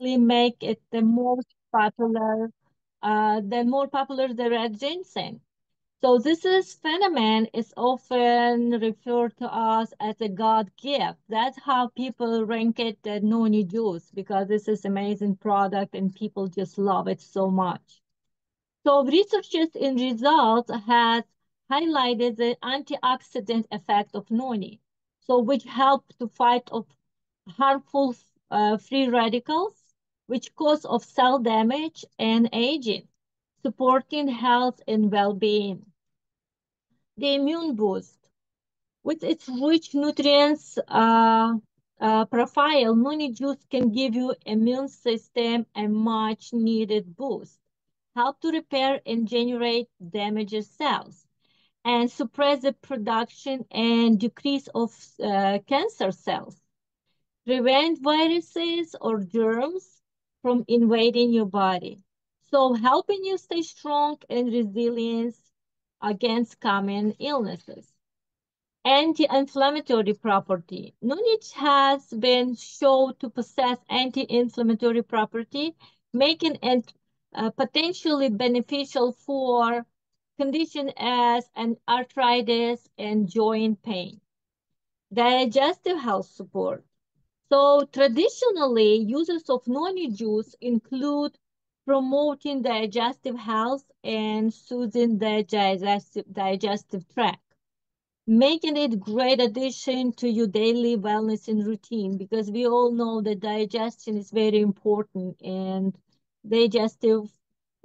make it the most popular, uh, the more popular the red ginseng. So this is phenomenon is often referred to us as a God gift. That's how people rank it the noni juice because this is amazing product and people just love it so much. So researchers in results has highlighted the antioxidant effect of noni, so which help to fight off harmful uh, free radicals, which cause of cell damage and aging, supporting health and well-being the immune boost. With its rich nutrients uh, uh, profile, noni juice can give you immune system a much needed boost, help to repair and generate damaged cells, and suppress the production and decrease of uh, cancer cells, prevent viruses or germs from invading your body. So helping you stay strong and resilient against common illnesses. Anti-inflammatory property. Noni has been shown to possess anti-inflammatory property, making it uh, potentially beneficial for conditions as an arthritis and joint pain. Digestive health support. So traditionally, uses of noni juice include promoting digestive health and soothing the digestive, digestive tract, making it great addition to your daily wellness and routine because we all know that digestion is very important and digestive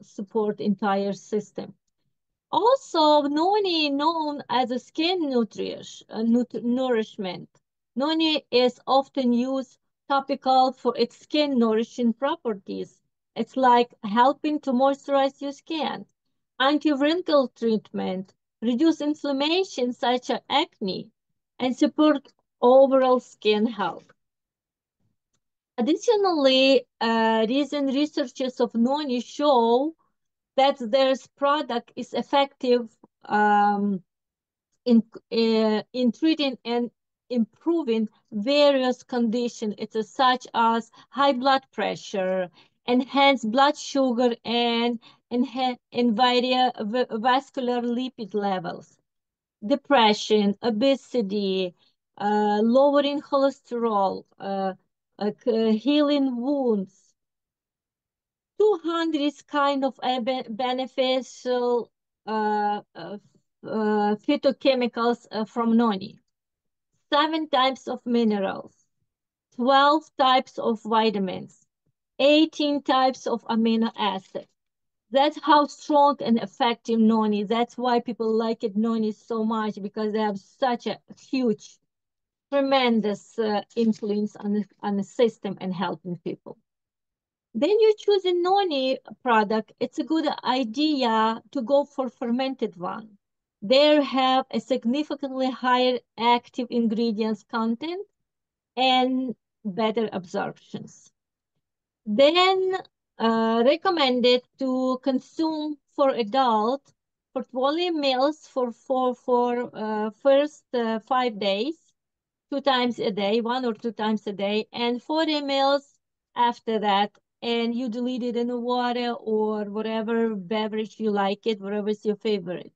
support entire system. Also, noni known as a skin uh, nourishment. Noni is often used topical for its skin nourishing properties it's like helping to moisturize your skin, anti-wrinkle treatment, reduce inflammation such as acne, and support overall skin health. Additionally, uh, recent researches of Noni show that their product is effective um, in, uh, in treating and improving various conditions such as high blood pressure, enhance blood sugar and vascular lipid levels, depression, obesity, uh, lowering cholesterol, uh, uh, healing wounds. 200 kind of beneficial uh, uh, uh, phytochemicals from noni, seven types of minerals, 12 types of vitamins, 18 types of amino acids. That's how strong and effective noni. That's why people like it noni so much because they have such a huge, tremendous uh, influence on the, on the system and helping people. Then you choose a noni product. It's a good idea to go for fermented one. They have a significantly higher active ingredients content and better absorptions. Then uh, recommended to consume for adult for 20 meals for, for, for uh, first uh, five days, two times a day, one or two times a day, and 40 meals after that. And you dilute it in the water or whatever beverage you like it, whatever is your favorite.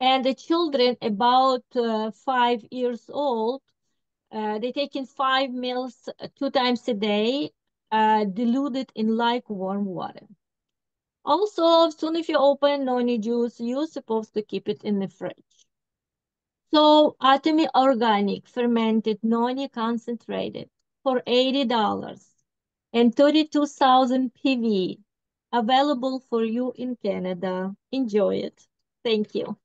And the children about uh, five years old, uh, they take in five meals uh, two times a day uh, diluted in like warm water. Also, soon if you open noni juice, you're supposed to keep it in the fridge. So, Atomy Organic fermented noni concentrated for $80 and 32,000 PV available for you in Canada. Enjoy it. Thank you.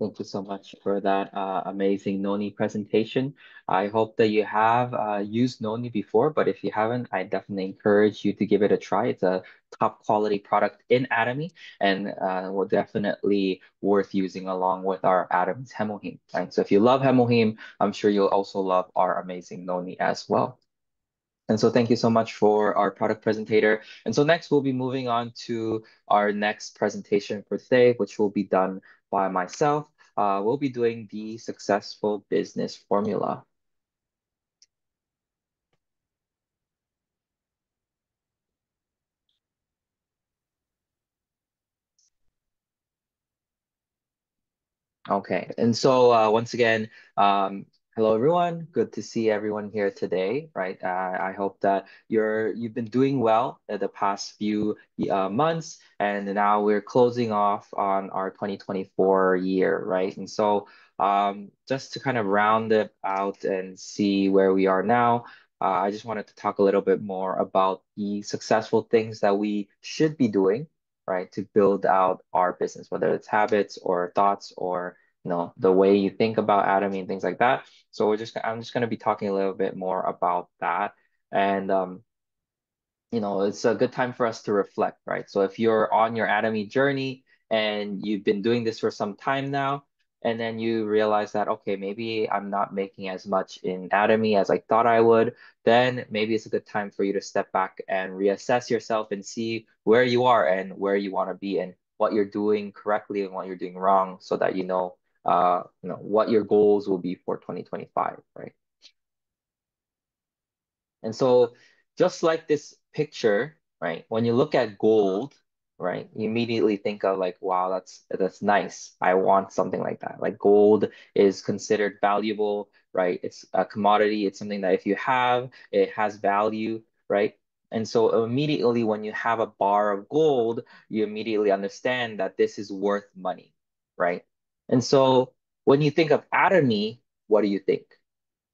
Thank you so much for that uh, amazing Noni presentation. I hope that you have uh, used Noni before, but if you haven't, I definitely encourage you to give it a try. It's a top quality product in Atomy and uh, will definitely worth using along with our Atomy's Hemohim. Right? So if you love Hemohim, I'm sure you'll also love our amazing Noni as well. And so thank you so much for our product presentator. And so next we'll be moving on to our next presentation for today, which will be done by myself uh, will be doing the successful business formula. Okay, and so uh, once again, um, hello everyone. Good to see everyone here today, right? Uh, I hope that you're you've been doing well the past few uh, months, and now we're closing off on our 2024 year, right? And so, um, just to kind of round it out and see where we are now, uh, I just wanted to talk a little bit more about the successful things that we should be doing right, to build out our business, whether it's habits or thoughts or you know the way you think about Atomy and things like that. So we're just I'm just going to be talking a little bit more about that. And um, you know, it's a good time for us to reflect, right? So if you're on your Atomy journey and you've been doing this for some time now, and then you realize that, okay, maybe I'm not making as much in Atomy as I thought I would, then maybe it's a good time for you to step back and reassess yourself and see where you are and where you want to be and what you're doing correctly and what you're doing wrong so that you know uh you know what your goals will be for 2025, right? And so just like this picture, right? When you look at gold, right, you immediately think of like, wow, that's that's nice. I want something like that. Like gold is considered valuable, right? It's a commodity. It's something that if you have, it has value, right? And so immediately when you have a bar of gold, you immediately understand that this is worth money, right? And so when you think of Atomy, what do you think?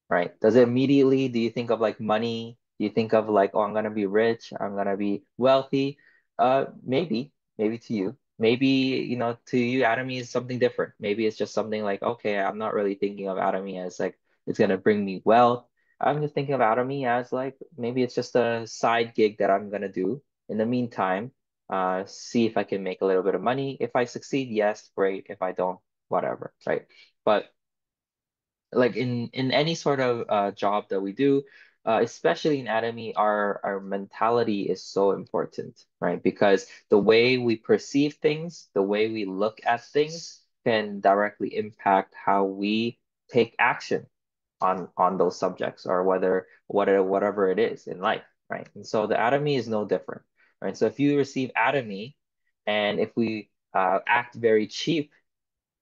right? Does it immediately, do you think of like money? Do you think of like, oh, I'm gonna be rich, I'm gonna be wealthy? Uh, maybe, maybe to you. Maybe, you know, to you, Atomy is something different. Maybe it's just something like, okay, I'm not really thinking of Atomy as like it's gonna bring me wealth. I'm just thinking of Atomy as like maybe it's just a side gig that I'm gonna do in the meantime. Uh, see if I can make a little bit of money. If I succeed, yes, great. If I don't, whatever, right? But like in in any sort of uh, job that we do, uh, especially in Atomy, our our mentality is so important, right? Because the way we perceive things, the way we look at things, can directly impact how we take action on on those subjects or whether whatever whatever it is in life, right? And so the Atomy is no different, right? So if you receive Atomy, and if we uh, act very cheap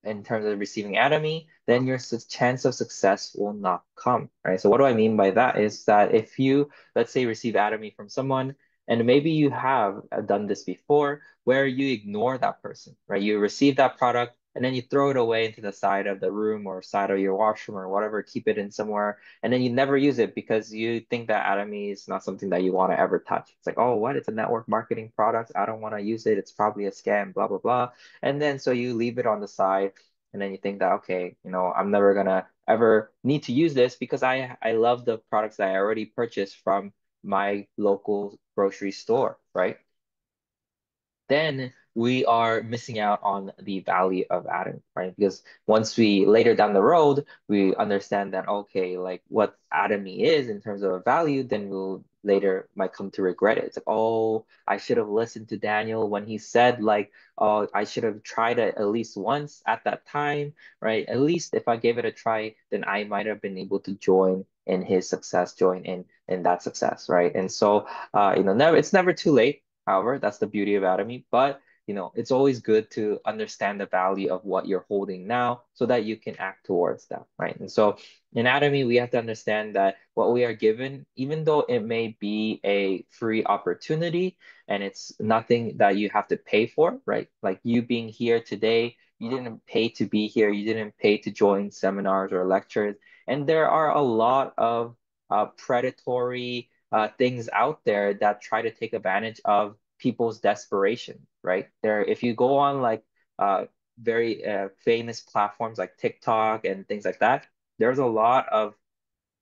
in terms of receiving Atomy, then your chance of success will not come, right? So what do I mean by that is that if you, let's say, receive Atomy from someone, and maybe you have uh, done this before, where you ignore that person, right? You receive that product, and then you throw it away into the side of the room or side of your washroom or whatever, keep it in somewhere, and then you never use it because you think that Atomy is not something that you want to ever touch. It's like, oh, what? It's a network marketing product. I don't want to use it. It's probably a scam, blah, blah, blah. And then so you leave it on the side and then you think that, okay, you know, I'm never gonna ever need to use this because I I love the products that I already purchased from my local grocery store, right? then we are missing out on the value of Atomy, right? Because once we later down the road, we understand that, okay, like what Atomy is in terms of value, then we'll later might come to regret it. It's like, oh, I should have listened to Daniel when he said, like, oh, I should have tried it at least once at that time, right? At least if I gave it a try, then I might have been able to join in his success, join in in that success, right? And so, uh, you know, never it's never too late However, that's the beauty of Atomy. But you know, it's always good to understand the value of what you're holding now so that you can act towards that, right? And so in Atomy, we have to understand that what we are given, even though it may be a free opportunity and it's nothing that you have to pay for, right? Like you being here today, you didn't pay to be here, you didn't pay to join seminars or lectures. And there are a lot of uh, predatory uh, things out there that try to take advantage of people's desperation, right? There, if you go on like uh, very uh, famous platforms like TikTok and things like that, there's a lot of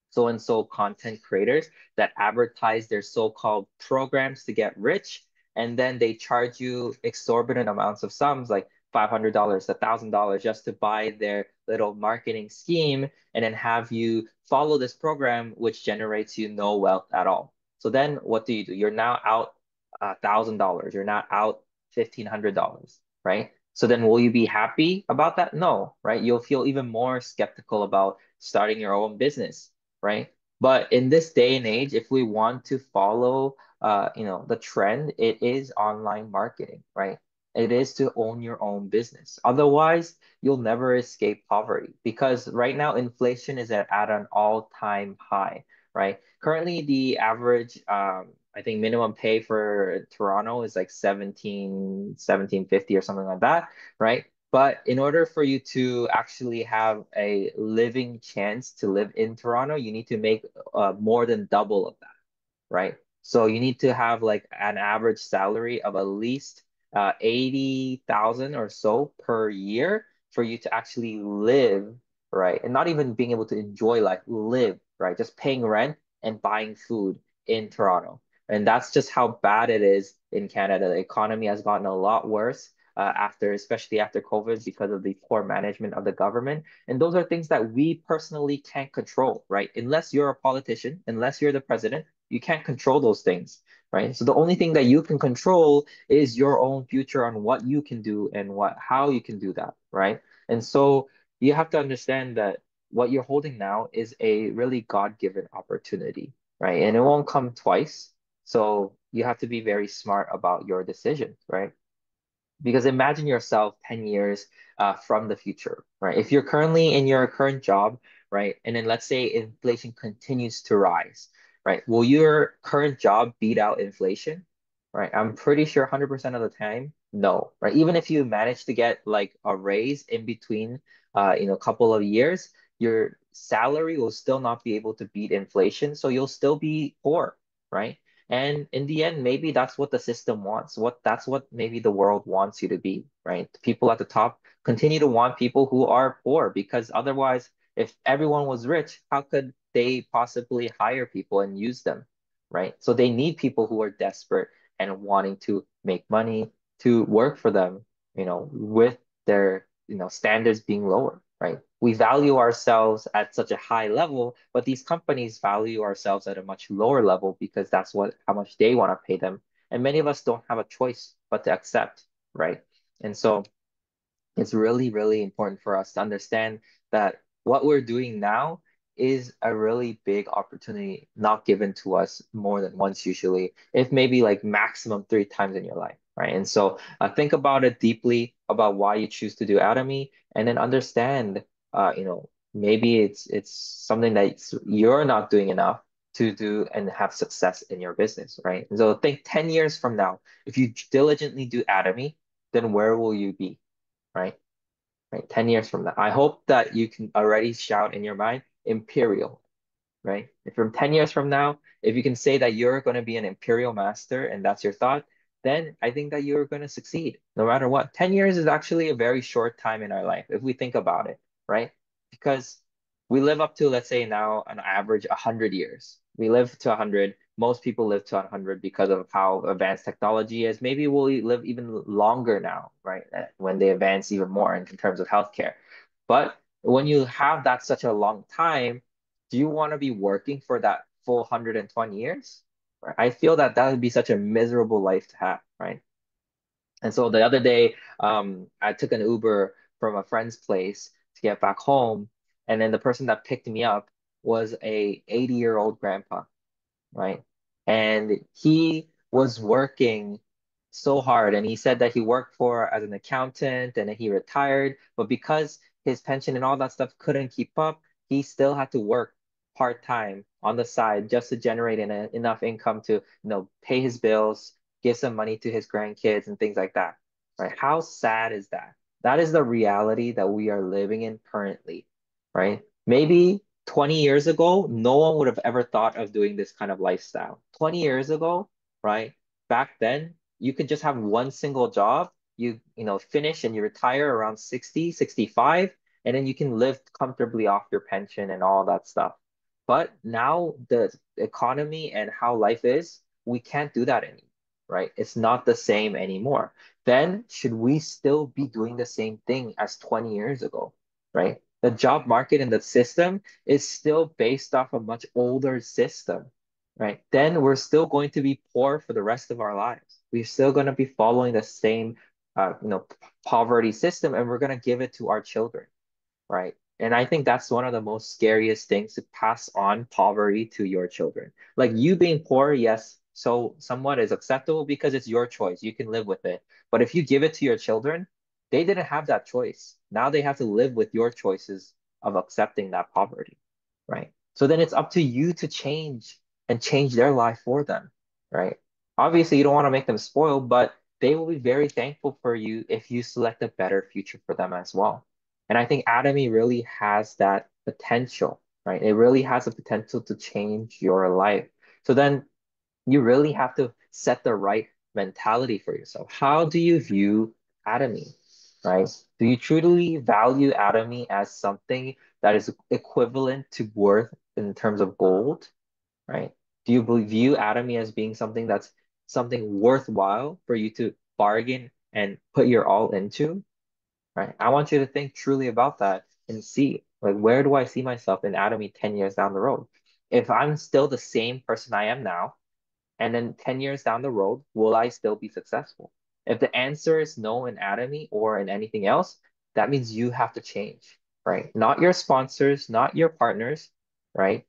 so and so content creators that advertise their so-called programs to get rich, and then they charge you exorbitant amounts of sums like $500, $1,000 just to buy their little marketing scheme and then have you follow this program, which generates you no wealth at all. So then what do you do? You're now out $1,000. You're not out $1,500, right? So then will you be happy about that? No, right? You'll feel even more skeptical about starting your own business, right? But in this day and age, if we want to follow, uh, you know, the trend, it is online marketing, right? It is to own your own business. Otherwise, you'll never escape poverty because right now inflation is at, at an all-time high, right? Currently, the average, um, I think minimum pay for Toronto is like 17, 1750 or something like that, right? But in order for you to actually have a living chance to live in Toronto, you need to make uh, more than double of that, right? So you need to have like an average salary of at least uh, 80,000 or so per year for you to actually live, right? And not even being able to enjoy life, live, right? Just paying rent and buying food in Toronto. And that's just how bad it is in Canada. The economy has gotten a lot worse uh, after, especially after COVID, because of the poor management of the government. And those are things that we personally can't control, right? Unless you're a politician, unless you're the president, you can't control those things, right? So the only thing that you can control is your own future on what you can do and what how you can do that, right? And so you have to understand that what you're holding now is a really God-given opportunity, right? And it won't come twice. So you have to be very smart about your decisions, right? Because imagine yourself 10 years uh, from the future, right? If you're currently in your current job, right? And then let's say inflation continues to rise, right? Will your current job beat out inflation, right? I'm pretty sure 100% of the time, no, right? Even if you manage to get like a raise in between, uh, know, a couple of years, your salary will still not be able to beat inflation. So you'll still be poor, right? And in the end, maybe that's what the system wants. What that's what maybe the world wants you to be, right? People at the top continue to want people who are poor because otherwise, if everyone was rich, how could they possibly hire people and use them, right? So they need people who are desperate and wanting to make money to work for them, you know, with their, you know, standards being lower, right? We value ourselves at such a high level, but these companies value ourselves at a much lower level because that's what how much they want to pay them. And many of us don't have a choice but to accept, right? And so it's really, really important for us to understand that what we're doing now is a really big opportunity not given to us more than once usually, if maybe like maximum three times in your life, right? And so uh, think about it deeply about why you choose to do Atomy and then understand, uh, you know, maybe it's it's something that you're not doing enough to do and have success in your business, right? And so think 10 years from now, if you diligently do Atomy, then where will you be, right? Right, 10 years from now. I hope that you can already shout in your mind, Imperial, right? If from 10 years from now, if you can say that you're going to be an Imperial Master and that's your thought, then I think that you're going to succeed no matter what. 10 years is actually a very short time in our life if we think about it, right? Because we live up to, let's say now, an average 100 years. We live to 100. Most people live to 100 because of how advanced technology is. Maybe we'll live even longer now, right? Eh, when they advance even more in terms of healthcare. But when you have that such a long time, do you want to be working for that full 120 years? Right? I feel that that would be such a miserable life to have, right? And so the other day, um, I took an Uber from a friend's place to get back home, and then the person that picked me up was a 80 year old grandpa, right? And he was working so hard, and he said that he worked for as an accountant, and then he retired, but because his pension and all that stuff couldn't keep up, he still had to work part time on the side just to generate an, enough income to you know pay his bills, give some money to his grandkids and things like that. Right? How sad is that? That is the reality that we are living in currently, right? Maybe 20 years ago, no one would have ever thought of doing this kind of lifestyle. 20 years ago, right? Back then, you could just have one single job you you know finish and you retire around 60 65 and then you can live comfortably off your pension and all that stuff but now the economy and how life is we can't do that anymore right? It's not the same anymore. Then should we still be doing the same thing as 20 years ago right? The job market and the system is still based off a much older system right? Then we're still going to be poor for the rest of our lives. We're still going to be following the same uh, you know, poverty system and we're going to give it to our children, right? And I think that's one of the most scariest things to pass on poverty to your children. Like you being poor, yes, so somewhat is acceptable because it's your choice. You can live with it. But if you give it to your children, they didn't have that choice. Now they have to live with your choices of accepting that poverty, right? So then it's up to you to change and change their life for them, right? Obviously, you don't want to make them spoiled, but they will be very thankful for you if you select a better future for them as well. And I think Atomy really has that potential, right? It really has the potential to change your life. So then you really have to set the right mentality for yourself. How do you view Atomy, right? Do you truly value Atomy as something that is equivalent to worth in terms of gold, right? Do you view Atomy as being something that's something worthwhile for you to bargain and put your all into, right? I want you to think truly about that and see, like, where do I see myself in Atomy 10 years down the road? If I'm still the same person I am now, and then 10 years down the road, will I still be successful? If the answer is no in Atomy or in anything else, that means you have to change, right? Not your sponsors, not your partners, right?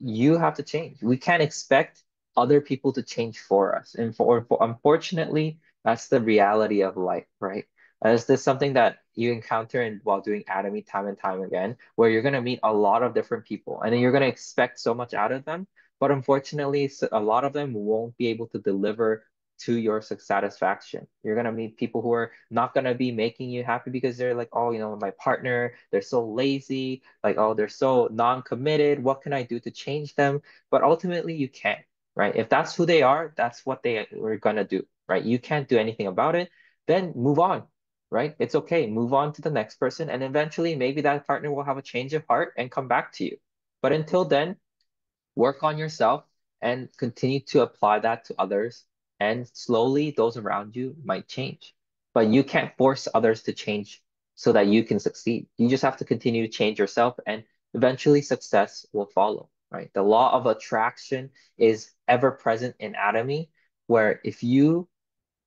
You have to change. We can't expect other people to change for us. And for, for unfortunately, that's the reality of life, right? Is this something that you encounter in while doing Atomy time and time again, where you're gonna meet a lot of different people and then you're gonna expect so much out of them, but unfortunately, a lot of them won't be able to deliver to your satisfaction. You're gonna meet people who are not gonna be making you happy because they're like, oh, you know, my partner, they're so lazy, like, oh, they're so non-committed. What can I do to change them? But ultimately, you can't, right? If that's who they are, that's what they are gonna do, right? You can't do anything about it. Then move on, right? It's okay. Move on to the next person, and eventually, maybe that partner will have a change of heart and come back to you. But until then, work on yourself and continue to apply that to others. And slowly, those around you might change. But you can't force others to change so that you can succeed. You just have to continue to change yourself, and eventually, success will follow, right? The law of attraction is ever present in Atomy, where if you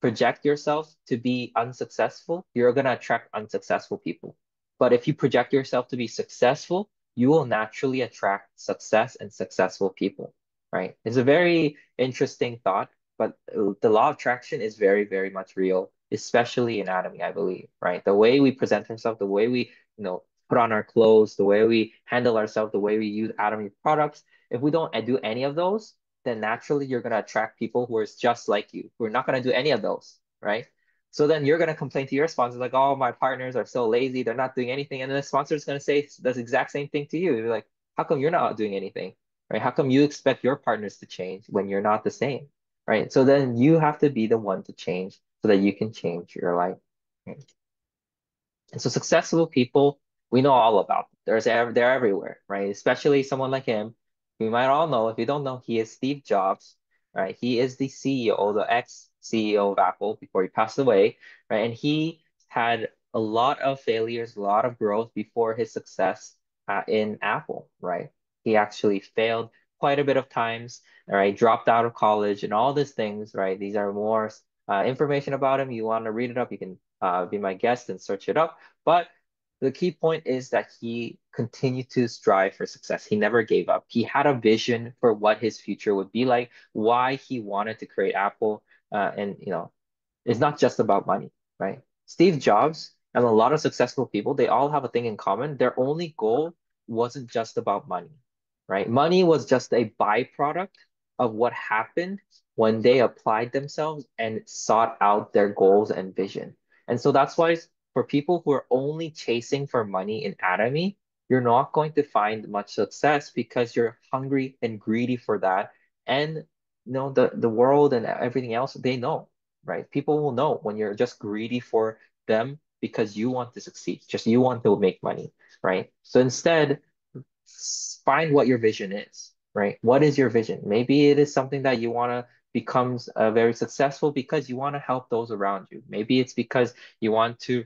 project yourself to be unsuccessful, you're going to attract unsuccessful people. But if you project yourself to be successful, you will naturally attract success and successful people, right? It's a very interesting thought, but the law of attraction is very, very much real, especially in Atomy, I believe, right? The way we present ourselves, the way we, you know, put on our clothes, the way we handle ourselves, the way we use anatomy products, if we don't do any of those, then naturally you're going to attract people who are just like you, who are not going to do any of those, right? So then you're going to complain to your sponsor, like, oh, my partners are so lazy. They're not doing anything. And then the sponsor is going to say the exact same thing to you. You're like, how come you're not doing anything? Right? How come you expect your partners to change when you're not the same? Right? So then you have to be the one to change so that you can change your life. Right? And so successful people, we know all about them. There's they're everywhere, right? Especially someone like him. We might all know, if you don't know, he is Steve Jobs, right? He is the CEO, the ex CEO of Apple before he passed away, right? And he had a lot of failures, a lot of growth before his success uh, in Apple, right? He actually failed quite a bit of times, right? Dropped out of college and all these things, right? These are more uh, information about him. You want to read it up, you can uh, be my guest and search it up. But the key point is that he continued to strive for success. He never gave up. He had a vision for what his future would be like, why he wanted to create Apple, uh, and you know, it's not just about money, right? Steve Jobs and a lot of successful people, they all have a thing in common. Their only goal wasn't just about money, right? Money was just a byproduct of what happened when they applied themselves and sought out their goals and vision. And so that's why for people who are only chasing for money in Atomy, you're not going to find much success because you're hungry and greedy for that. And you know the the world and everything else they know right? People will know when you're just greedy for them because you want to succeed just you want to make money right? So instead find what your vision is right? What is your vision? Maybe it is something that you want to become uh, very successful because you want to help those around you. Maybe it's because you want to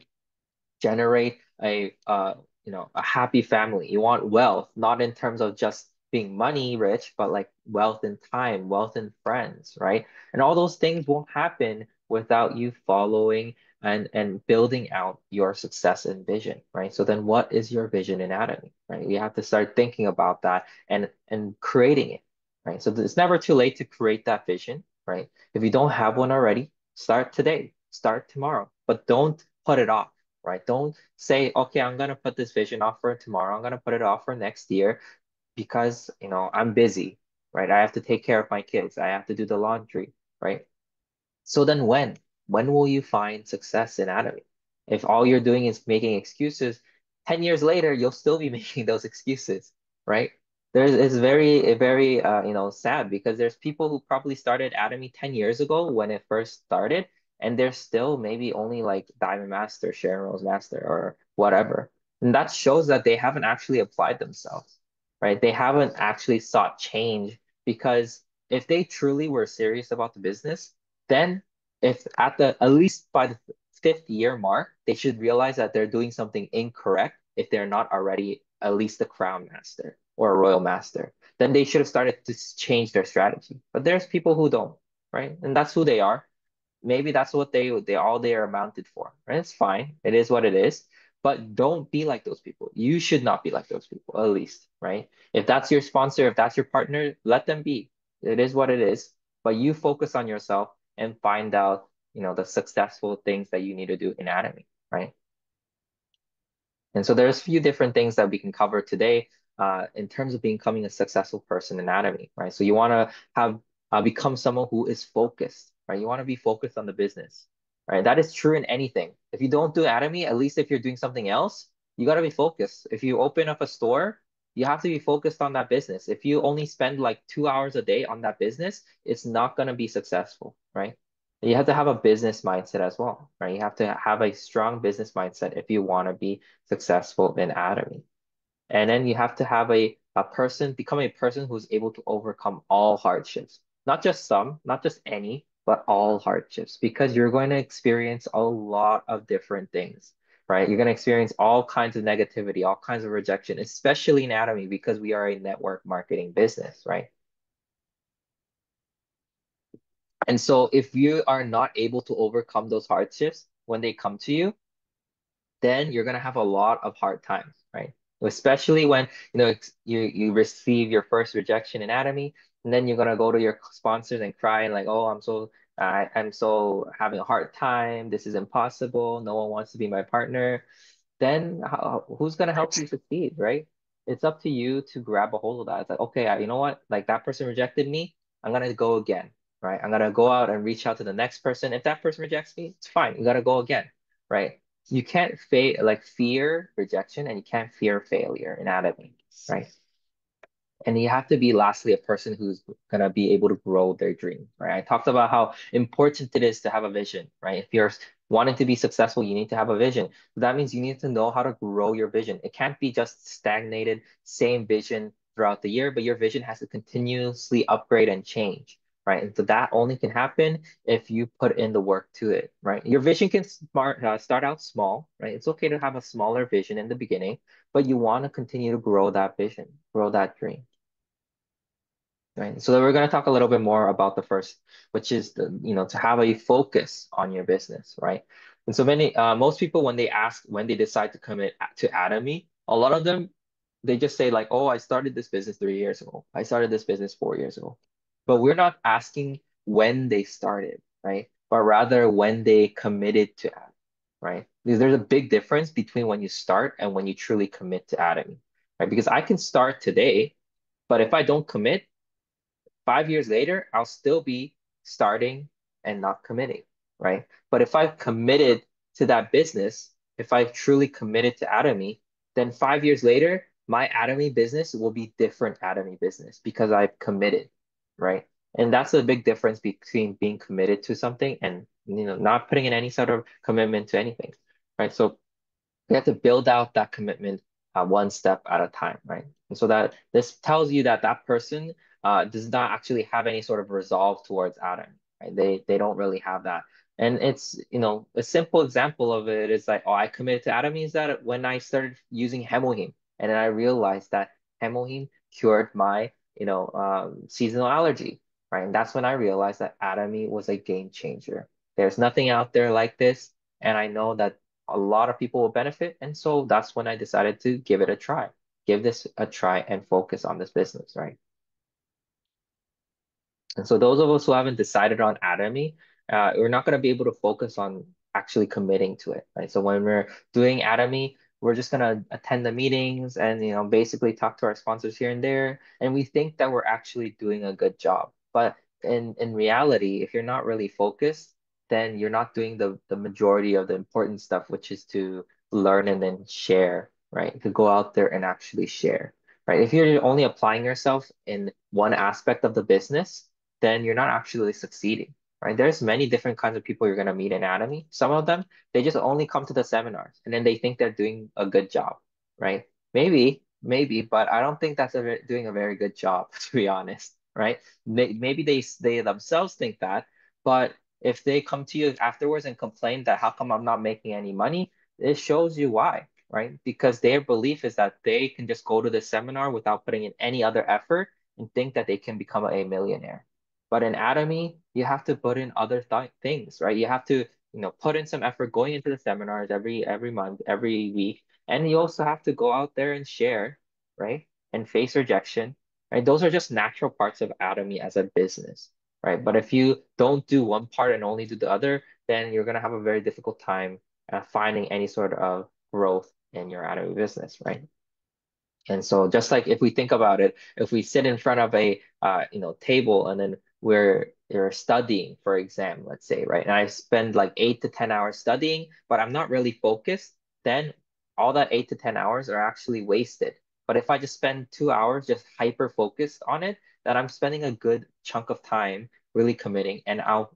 generate a uh, you know a happy family you want wealth not in terms of just being money rich, but like wealth and time, wealth and friends, right? And all those things won't happen without you following and and building out your success and vision, right? So then what is your vision in Atomy, right? You have to start thinking about that and and creating it, right? So it's never too late to create that vision, right? If you don't have one already, start today, start tomorrow, but don't put it off, right? Don't say, okay, I'm gonna put this vision off for tomorrow. I'm gonna put it off for next year because, you know, I'm busy, right? I have to take care of my kids. I have to do the laundry, right? So then when? When will you find success in Atomy? If all you're doing is making excuses, 10 years later, you'll still be making those excuses, right? There's it's very very uh, you know sad because there's people who probably started Atomy 10 years ago when it first started, and they're still maybe only like Diamond Master, Sharon Rose Master, or whatever. And that shows that they haven't actually applied themselves, right? They haven't actually sought change because if they truly were serious about the business, then if at the at least by the fifth year mark, they should realize that they're doing something incorrect if they're not already at least a crown master or a royal master. Then they should have started to change their strategy. But there's people who don't, right? And that's who they are. Maybe that's what they they all they are mounted for, right? It's fine. It is what it is. But don't be like those people. You should not be like those people, at least, right? If that's your sponsor, if that's your partner, let them be. It is what it is. But you focus on yourself and find out, you know, the successful things that you need to do in anatomy right? And so there's a few different things that we can cover today uh, in terms of becoming a successful person in Atomy, right? So you want to have uh, become someone who is focused, right? You want to be focused on the business, right? That is true in anything. If you don't do Atomy, at least if you're doing something else, you got to be focused. If you open up a store, you have to be focused on that business. If you only spend like two hours a day on that business, it's not going to be successful, right? You have to have a business mindset as well, right? You have to have a strong business mindset if you want to be successful in Atomy. And then you have to have a, a person, become a person who's able to overcome all hardships, not just some, not just any, but all hardships, because you're going to experience a lot of different things, right? You're going to experience all kinds of negativity, all kinds of rejection, especially in Atomy, because we are a network marketing business, right? And so if you are not able to overcome those hardships when they come to you, then you're going to have a lot of hard times, right? Especially when, you know, you you receive your first rejection in Atomy, and then you're to go to your sponsors and cry and like, "Oh, I'm so I I'm so having a hard time. This is impossible. No one wants to be my partner." Then how, who's to help you succeed, right? It's up to you to grab a hold of that. It's like, okay, you know what? Like that person rejected me. I'm gonna go again right? I'm gonna go out and reach out to the next person. If that person rejects me, it's fine. You gotta go again, right? You can't fa like fear rejection and you can't fear failure in Atomy, right? And you have to be lastly a person who's gonna be able to grow their dream, right? I talked about how important it is to have a vision, right? If you're wanting to be successful, you need to have a vision. That means you need to know how to grow your vision. It can't be just stagnated, same vision throughout the year, but your vision has to continuously upgrade and change right? And so that only can happen if you put in the work to it, right? Your vision can smart, uh, start out small, right? It's okay to have a smaller vision in the beginning, but you want to continue to grow that vision, grow that dream. Right. So we're going to talk a little bit more about the first, which is the, you know, to have a focus on your business, right? And so many, uh, most people, when they ask, when they decide to commit to Atomy, a lot of them, they just say like, oh, I started this business three years ago. I started this business four years ago but we're not asking when they started, right? But rather when they committed to add, right? Because there's a big difference between when you start and when you truly commit to adding, right? Because I can start today, but if I don't commit, five years later, I'll still be starting and not committing, right? But if I've committed to that business, if I've truly committed to Atomy, then five years later, my Atomy business will be different Atomy business because I've committed, right? And that's a big difference between being committed to something and you know not putting in any sort of commitment to anything, right? So we have to build out that commitment uh, one step at a time, right? And so that this tells you that that person uh, does not actually have any sort of resolve towards Atomy, right? They they don't really have that. And it's, you know, a simple example of it is like, oh, I committed to Atomy means that when I started using Hemohim, and then I realized that Hemohim cured my you know, um, seasonal allergy, right? And that's when I realized that Atomy was a game changer. There's nothing out there like this, and I know that a lot of people will benefit. And so that's when I decided to give it a try, give this a try and focus on this business, right? And so those of us who haven't decided on Atomy, uh, we're not going to be able to focus on actually committing to it, right? So when we're doing Atomy, we're just going to attend the meetings and you know basically talk to our sponsors here and there, and we think that we're actually doing a good job. But in in reality, if you're not really focused, then you're not doing the the majority of the important stuff, which is to learn and then share, right? To go out there and actually share, right? If you're only applying yourself in one aspect of the business then you're not actually succeeding, right? There's many different kinds of people you're going to meet in anatomy Some of them, they just only come to the seminars and then they think they're doing a good job, right? Maybe, maybe, but I don't think that's a, doing a very good job, to be honest, right? Maybe they, they themselves think that, but if they come to you afterwards and complain that how come I'm not making any money, it shows you why, right? Because their belief is that they can just go to the seminar without putting in any other effort and think that they can become a millionaire. But in Atomy, you have to put in other th things, right? You have to, you know, put in some effort going into the seminars every every month, every week, and you also have to go out there and share, right? And face rejection, right? Those are just natural parts of Atomy as a business, right? But if you don't do one part and only do the other, then you're gonna have a very difficult time uh, finding any sort of growth in your Atomy business, right? And so just like if we think about it, if we sit in front of a uh, you know table and then we're you're studying for exam, let's say, right? And I spend like eight to 10 hours studying, but I'm not really focused, then all that eight to 10 hours are actually wasted. But if I just spend two hours just hyper focused on it, then I'm spending a good chunk of time really committing and I'll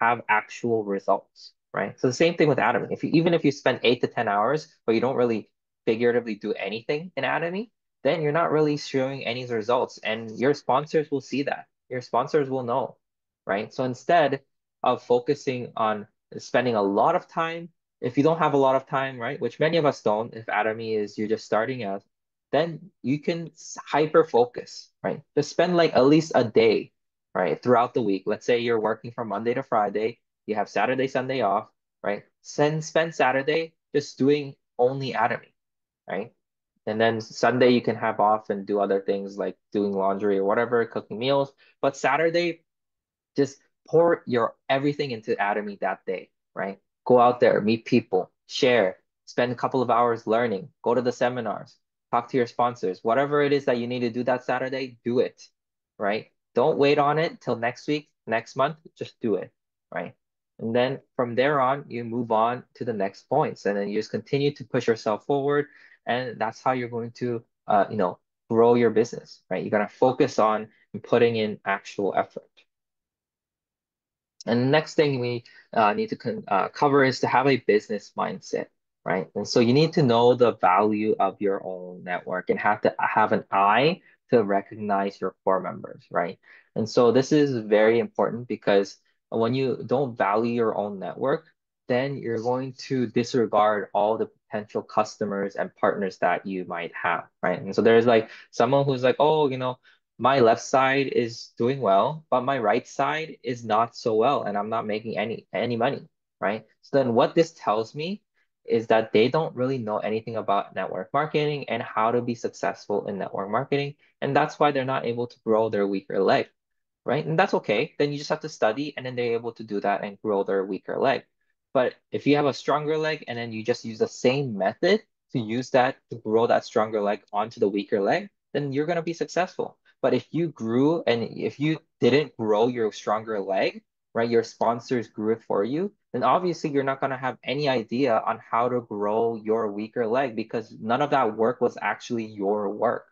have actual results, right? So the same thing with anatomy. If you even if you spend eight to 10 hours, but you don't really figuratively do anything in Atomy, then you're not really showing any results. And your sponsors will see that. Your sponsors will know, right? So instead of focusing on spending a lot of time, if you don't have a lot of time, right, which many of us don't, if Atomy is you're just starting out, then you can hyper focus, right? Just spend like at least a day, right, throughout the week. Let's say you're working from Monday to Friday, you have Saturday, Sunday off, right? Send spend Saturday just doing only Atomy right? And then Sunday you can have off and do other things like doing laundry or whatever, cooking meals. But Saturday, just pour your everything into Atomy that day, right? Go out there, meet people, share, spend a couple of hours learning, go to the seminars, talk to your sponsors, whatever it is that you need to do that Saturday, do it, right? Don't wait on it till next week, next month, just do it, right? And then from there on, you move on to the next points and then you just continue to push yourself forward and that's how you're going to, uh, you know, grow your business, right? You're gonna focus on putting in actual effort. And the next thing we uh, need to uh, cover is to have a business mindset, right? And so you need to know the value of your own network and have to have an eye to recognize your core members, right? And so this is very important because when you don't value your own network, then you're going to disregard all the potential customers and partners that you might have, right? And so there's like someone who's like, oh, you know, my left side is doing well, but my right side is not so well, and I'm not making any any money, right? So then what this tells me is that they don't really know anything about network marketing and how to be successful in network marketing. And that's why they're not able to grow their weaker leg, right? And that's okay. Then you just have to study and then they're able to do that and grow their weaker leg. But if you have a stronger leg and then you just use the same method to use that to grow that stronger leg onto the weaker leg, then you're going to be successful. But if you grew and if you didn't grow your stronger leg, right, your sponsors grew it for you, then obviously you're not going to have any idea on how to grow your weaker leg because none of that work was actually your work,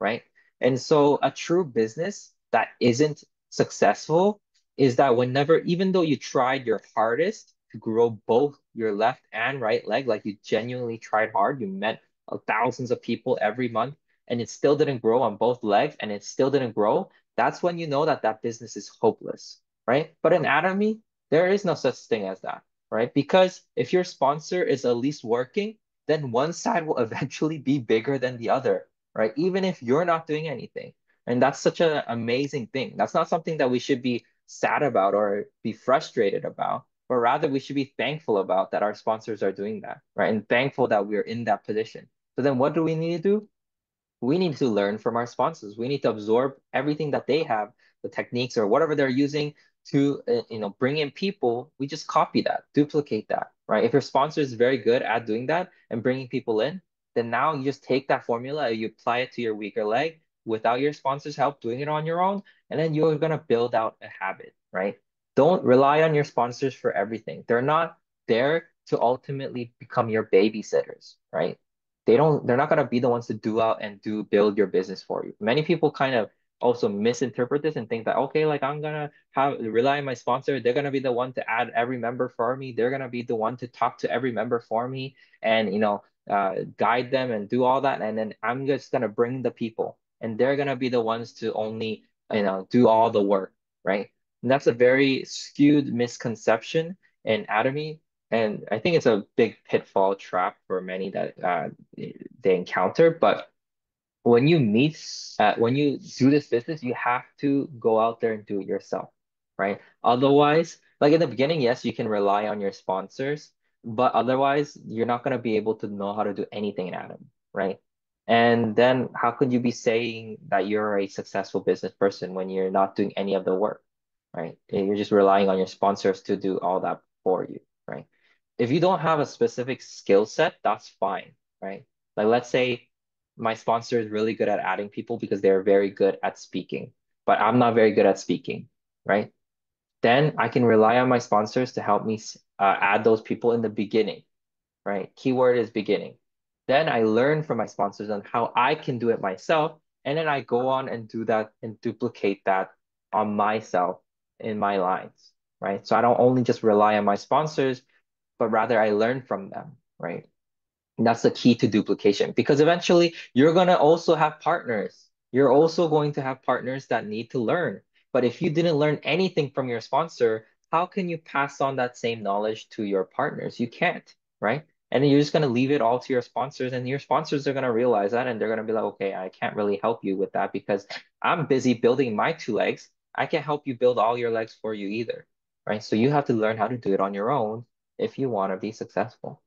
right? And so a true business that isn't successful is that whenever, even though you tried your hardest to grow both your left and right leg, like you genuinely tried hard, you met uh, thousands of people every month, and it still didn't grow on both legs, and it still didn't grow, that's when you know that that business is hopeless, right? But in Atomy, there is no such thing as that, right? Because if your sponsor is at least working, then one side will eventually be bigger than the other, right? Even if you're not doing anything. And that's such an amazing thing. That's not something that we should be sad about or be frustrated about but rather we should be thankful about that our sponsors are doing that, right? And thankful that we're in that position. So then what do we need to do? We need to learn from our sponsors. We need to absorb everything that they have the techniques or whatever they're using to uh, you know bring in people, we just copy that, duplicate that, right? If your sponsor is very good at doing that and bringing people in, then now you just take that formula, and you apply it to your weaker leg without your sponsor's help, doing it on your own, and then you're gonna build out a habit, right? Don't rely on your sponsors for everything. They're not there to ultimately become your babysitters, right? They don't, they're not gonna be the ones to do out and do build your business for you. Many people kind of also misinterpret this and think that okay, like I'm gonna have rely on my sponsor. They're gonna be the one to add every member for me. They're gonna be the one to talk to every member for me and you know uh, guide them and do all that. And then I'm just gonna bring the people, and they're gonna be the ones to only you know do all the work, right? And that's a very skewed misconception in Atomy. And I think it's a big pitfall trap for many that uh, they encounter. But when you meet, uh, when you do this business, you have to go out there and do it yourself, right? Otherwise, like in the beginning, yes, you can rely on your sponsors, but otherwise, you're not going to be able to know how to do anything in Atomy, right? And then how could you be saying that you're a successful business person when you're not doing any of the work, right? You're just relying on your sponsors to do all that for you, right? If you don't have a specific skill set, that's fine, right? Like let's say my sponsor is really good at adding people because they're very good at speaking, but I'm not very good at speaking, right? Then I can rely on my sponsors to help me uh, add those people in the beginning, right? Keyword is beginning. Then I learn from my sponsors on how I can do it myself. And then I go on and do that and duplicate that on myself in my lines, right? So I don't only just rely on my sponsors, but rather I learn from them, right? And that's the key to duplication because eventually you're going to also have partners. You're also going to have partners that need to learn. But if you didn't learn anything from your sponsor, how can you pass on that same knowledge to your partners? You can't, right? And you're just going to leave it all to your sponsors, and your sponsors are going to realize that and they're going to be like, okay, I can't really help you with that because I'm busy building my two legs. I can't help you build all your legs for you either, right? So you have to learn how to do it on your own if you want to be successful.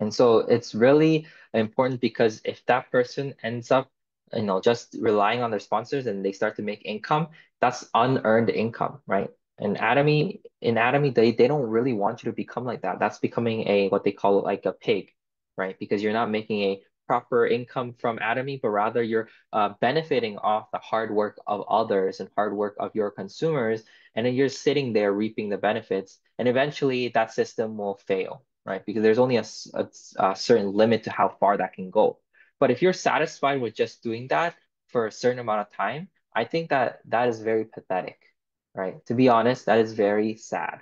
And so it's really important because if that person ends up, you know, just relying on their sponsors and they start to make income, that's unearned income, right? And Atomy, in Atomy, they, they don't really want you to become like that. That's becoming a what they call like a pig, right? Because you're not making a proper income from Atomy, but rather you're uh, benefiting off the hard work of others and hard work of your consumers. And then you're sitting there reaping the benefits. And eventually that system will fail, right? Because there's only a, a, a certain limit to how far that can go. But if you're satisfied with just doing that for a certain amount of time, I think that that is very pathetic, right? To be honest, that is very sad,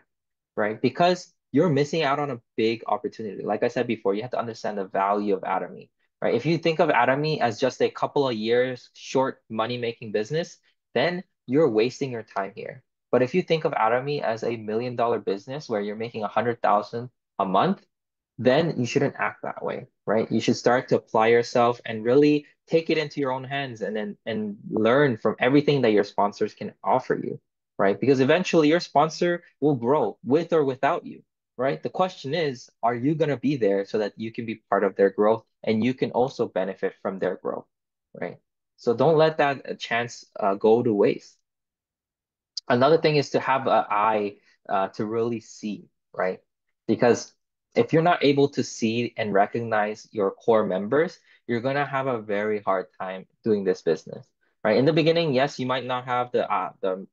right? Because you're missing out on a big opportunity. Like I said before, you have to understand the value of Atomy, right? If you think of Atomy as just a couple of years short money-making business, then you're wasting your time here. But if you think of Atomy as a million dollar business where you're making a hundred thousand a month, then you shouldn't act that way, right? You should start to apply yourself and really take it into your own hands and then and learn from everything that your sponsors can offer you, right? Because eventually your sponsor will grow with or without you, right? The question is, are you going to be there so that you can be part of their growth and you can also benefit from their growth, right? So don't let that chance uh, go to waste. Another thing is to have an eye uh, to really see, right? Because if you're not able to see and recognize your core members, you're gonna have a very hard time doing this business, right? In the beginning, yes, you might not have the uh, the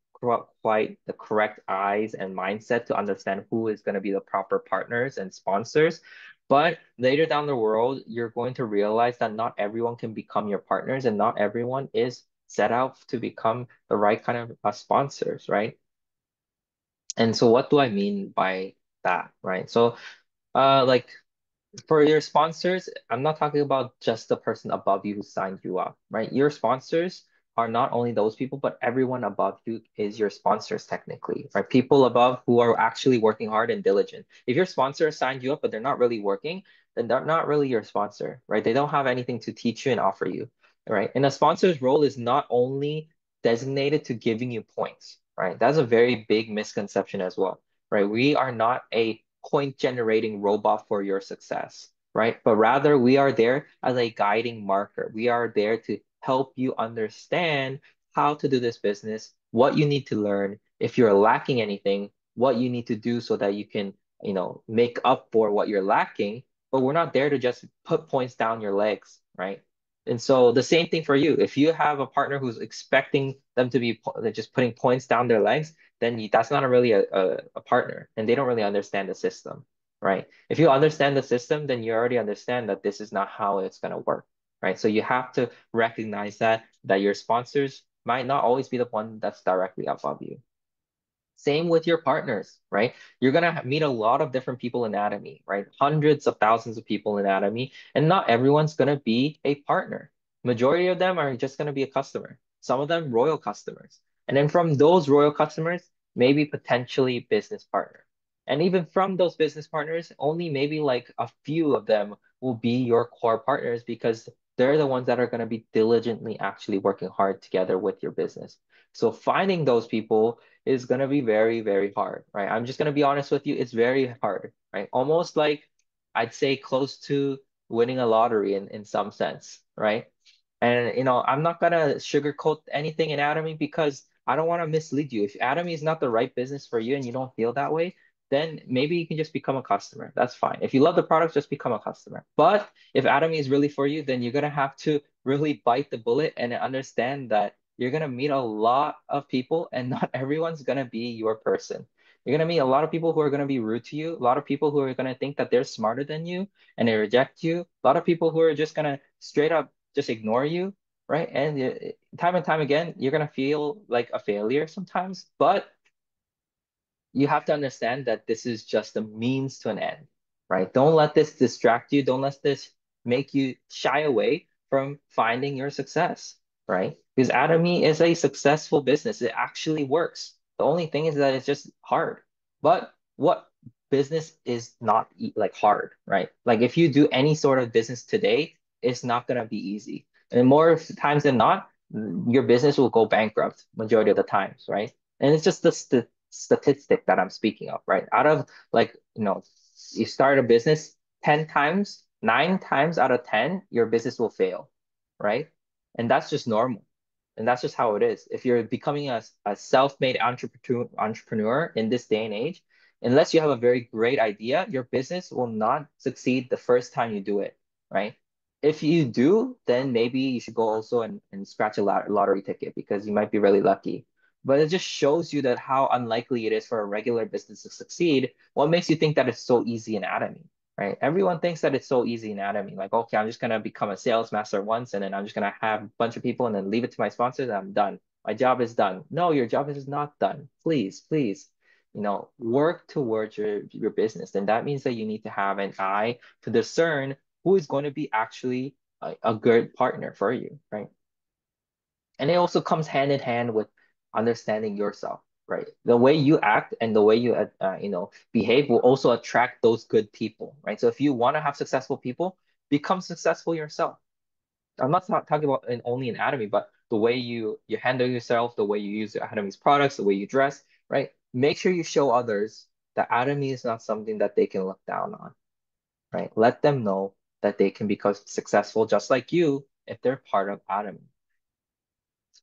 quite the correct eyes and mindset to understand who is gonna be the proper partners and sponsors, but later down the road, you're going to realize that not everyone can become your partners, and not everyone is set out to become the right kind of uh, sponsors, right? And so, what do I mean by that, right? So, uh, like for your sponsors, I'm not talking about just the person above you who signed you up, right? Your sponsors are not only those people, but everyone above you is your sponsors technically, right? People above who are actually working hard and diligent. If your sponsor signed you up, but they're not really working, then they're not really your sponsor, right? They don't have anything to teach you and offer you, right? And a sponsor's role is not only designated to giving you points, right? That's a very big misconception as well, right? We are not a point generating robot for your success, right? But rather we are there as a guiding marker. We are there to help you understand how to do this business, what you need to learn, if you're lacking anything, what you need to do so that you can, you know, make up for what you're lacking. But we're not there to just put points down your legs, right? And so the same thing for you. If you have a partner who's expecting them to be just putting points down their legs, then you, that's not a really a, a, a partner and they don't really understand the system, right? If you understand the system, then you already understand that this is not how it's going to work, right? So you have to recognize that that your sponsors might not always be the one that's directly above you. Same with your partners, right? You're gonna meet a lot of different people in Atomy, right? Hundreds of thousands of people in Atomy, and not everyone's gonna be a partner. Majority of them are just gonna be a customer. Some of them royal customers. And then from those royal customers, maybe potentially business partner. And even from those business partners, only maybe like a few of them will be your core partners because they're the ones that are going to be diligently actually working hard together with your business. So finding those people is going to be very, very hard, right? I'm just going to be honest with you. It's very hard, right? Almost like I'd say close to winning a lottery in, in some sense, right? And, you know, I'm not going to sugarcoat anything in Atomy because I don't want to mislead you. If Atomy is not the right business for you and you don't feel that way, then maybe you can just become a customer. That's fine. If you love the product, just become a customer. But if Atomy is really for you, then you're gonna have to really bite the bullet and understand that you're gonna meet a lot of people and not everyone's gonna be your person. You're gonna meet a lot of people who are gonna be rude to you, a lot of people who are gonna think that they're smarter than you and they reject you, a lot of people who are just gonna straight up just ignore you, right? And uh, time and time again, you're gonna feel like a failure sometimes, but you have to understand that this is just a means to an end, right? Don't let this distract you. Don't let this make you shy away from finding your success, right? Because Atomy is a successful business. It actually works. The only thing is that it's just hard. But what business is not like hard, right? Like if you do any sort of business today, it's not gonna be easy. And more times than not, your business will go bankrupt majority of the times, right? And it's just the, the statistic that I'm speaking of, right? Out of like, you know, you start a business 10 times, nine times out of 10, your business will fail, right? And that's just normal. And that's just how it is. If you're becoming a, a self-made entrepreneur, entrepreneur in this day and age, unless you have a very great idea, your business will not succeed the first time you do it, right? If you do, then maybe you should go also and, and scratch a lottery ticket because you might be really lucky but it just shows you that how unlikely it is for a regular business to succeed. What makes you think that it's so easy in Atomy, right? Everyone thinks that it's so easy in Atomy. Like, okay, I'm just gonna become a sales master once, and then I'm just gonna have a bunch of people, and then leave it to my sponsors, and I'm done. My job is done. No, your job is not done. Please, please, you know, work towards your your business, and that means that you need to have an eye to discern who is going to be actually a, a good partner for you, right? And it also comes hand in hand with understanding yourself, right? The way you act and the way you uh, uh, you know behave will also attract those good people, right? So if you want to have successful people, become successful yourself. I'm not talking about in, only in Atomy, but the way you you handle yourself, the way you use Atomy's products, the way you dress, right? Make sure you show others that anatomy is not something that they can look down on, right? Let them know that they can become successful just like you if they're part of Atomy.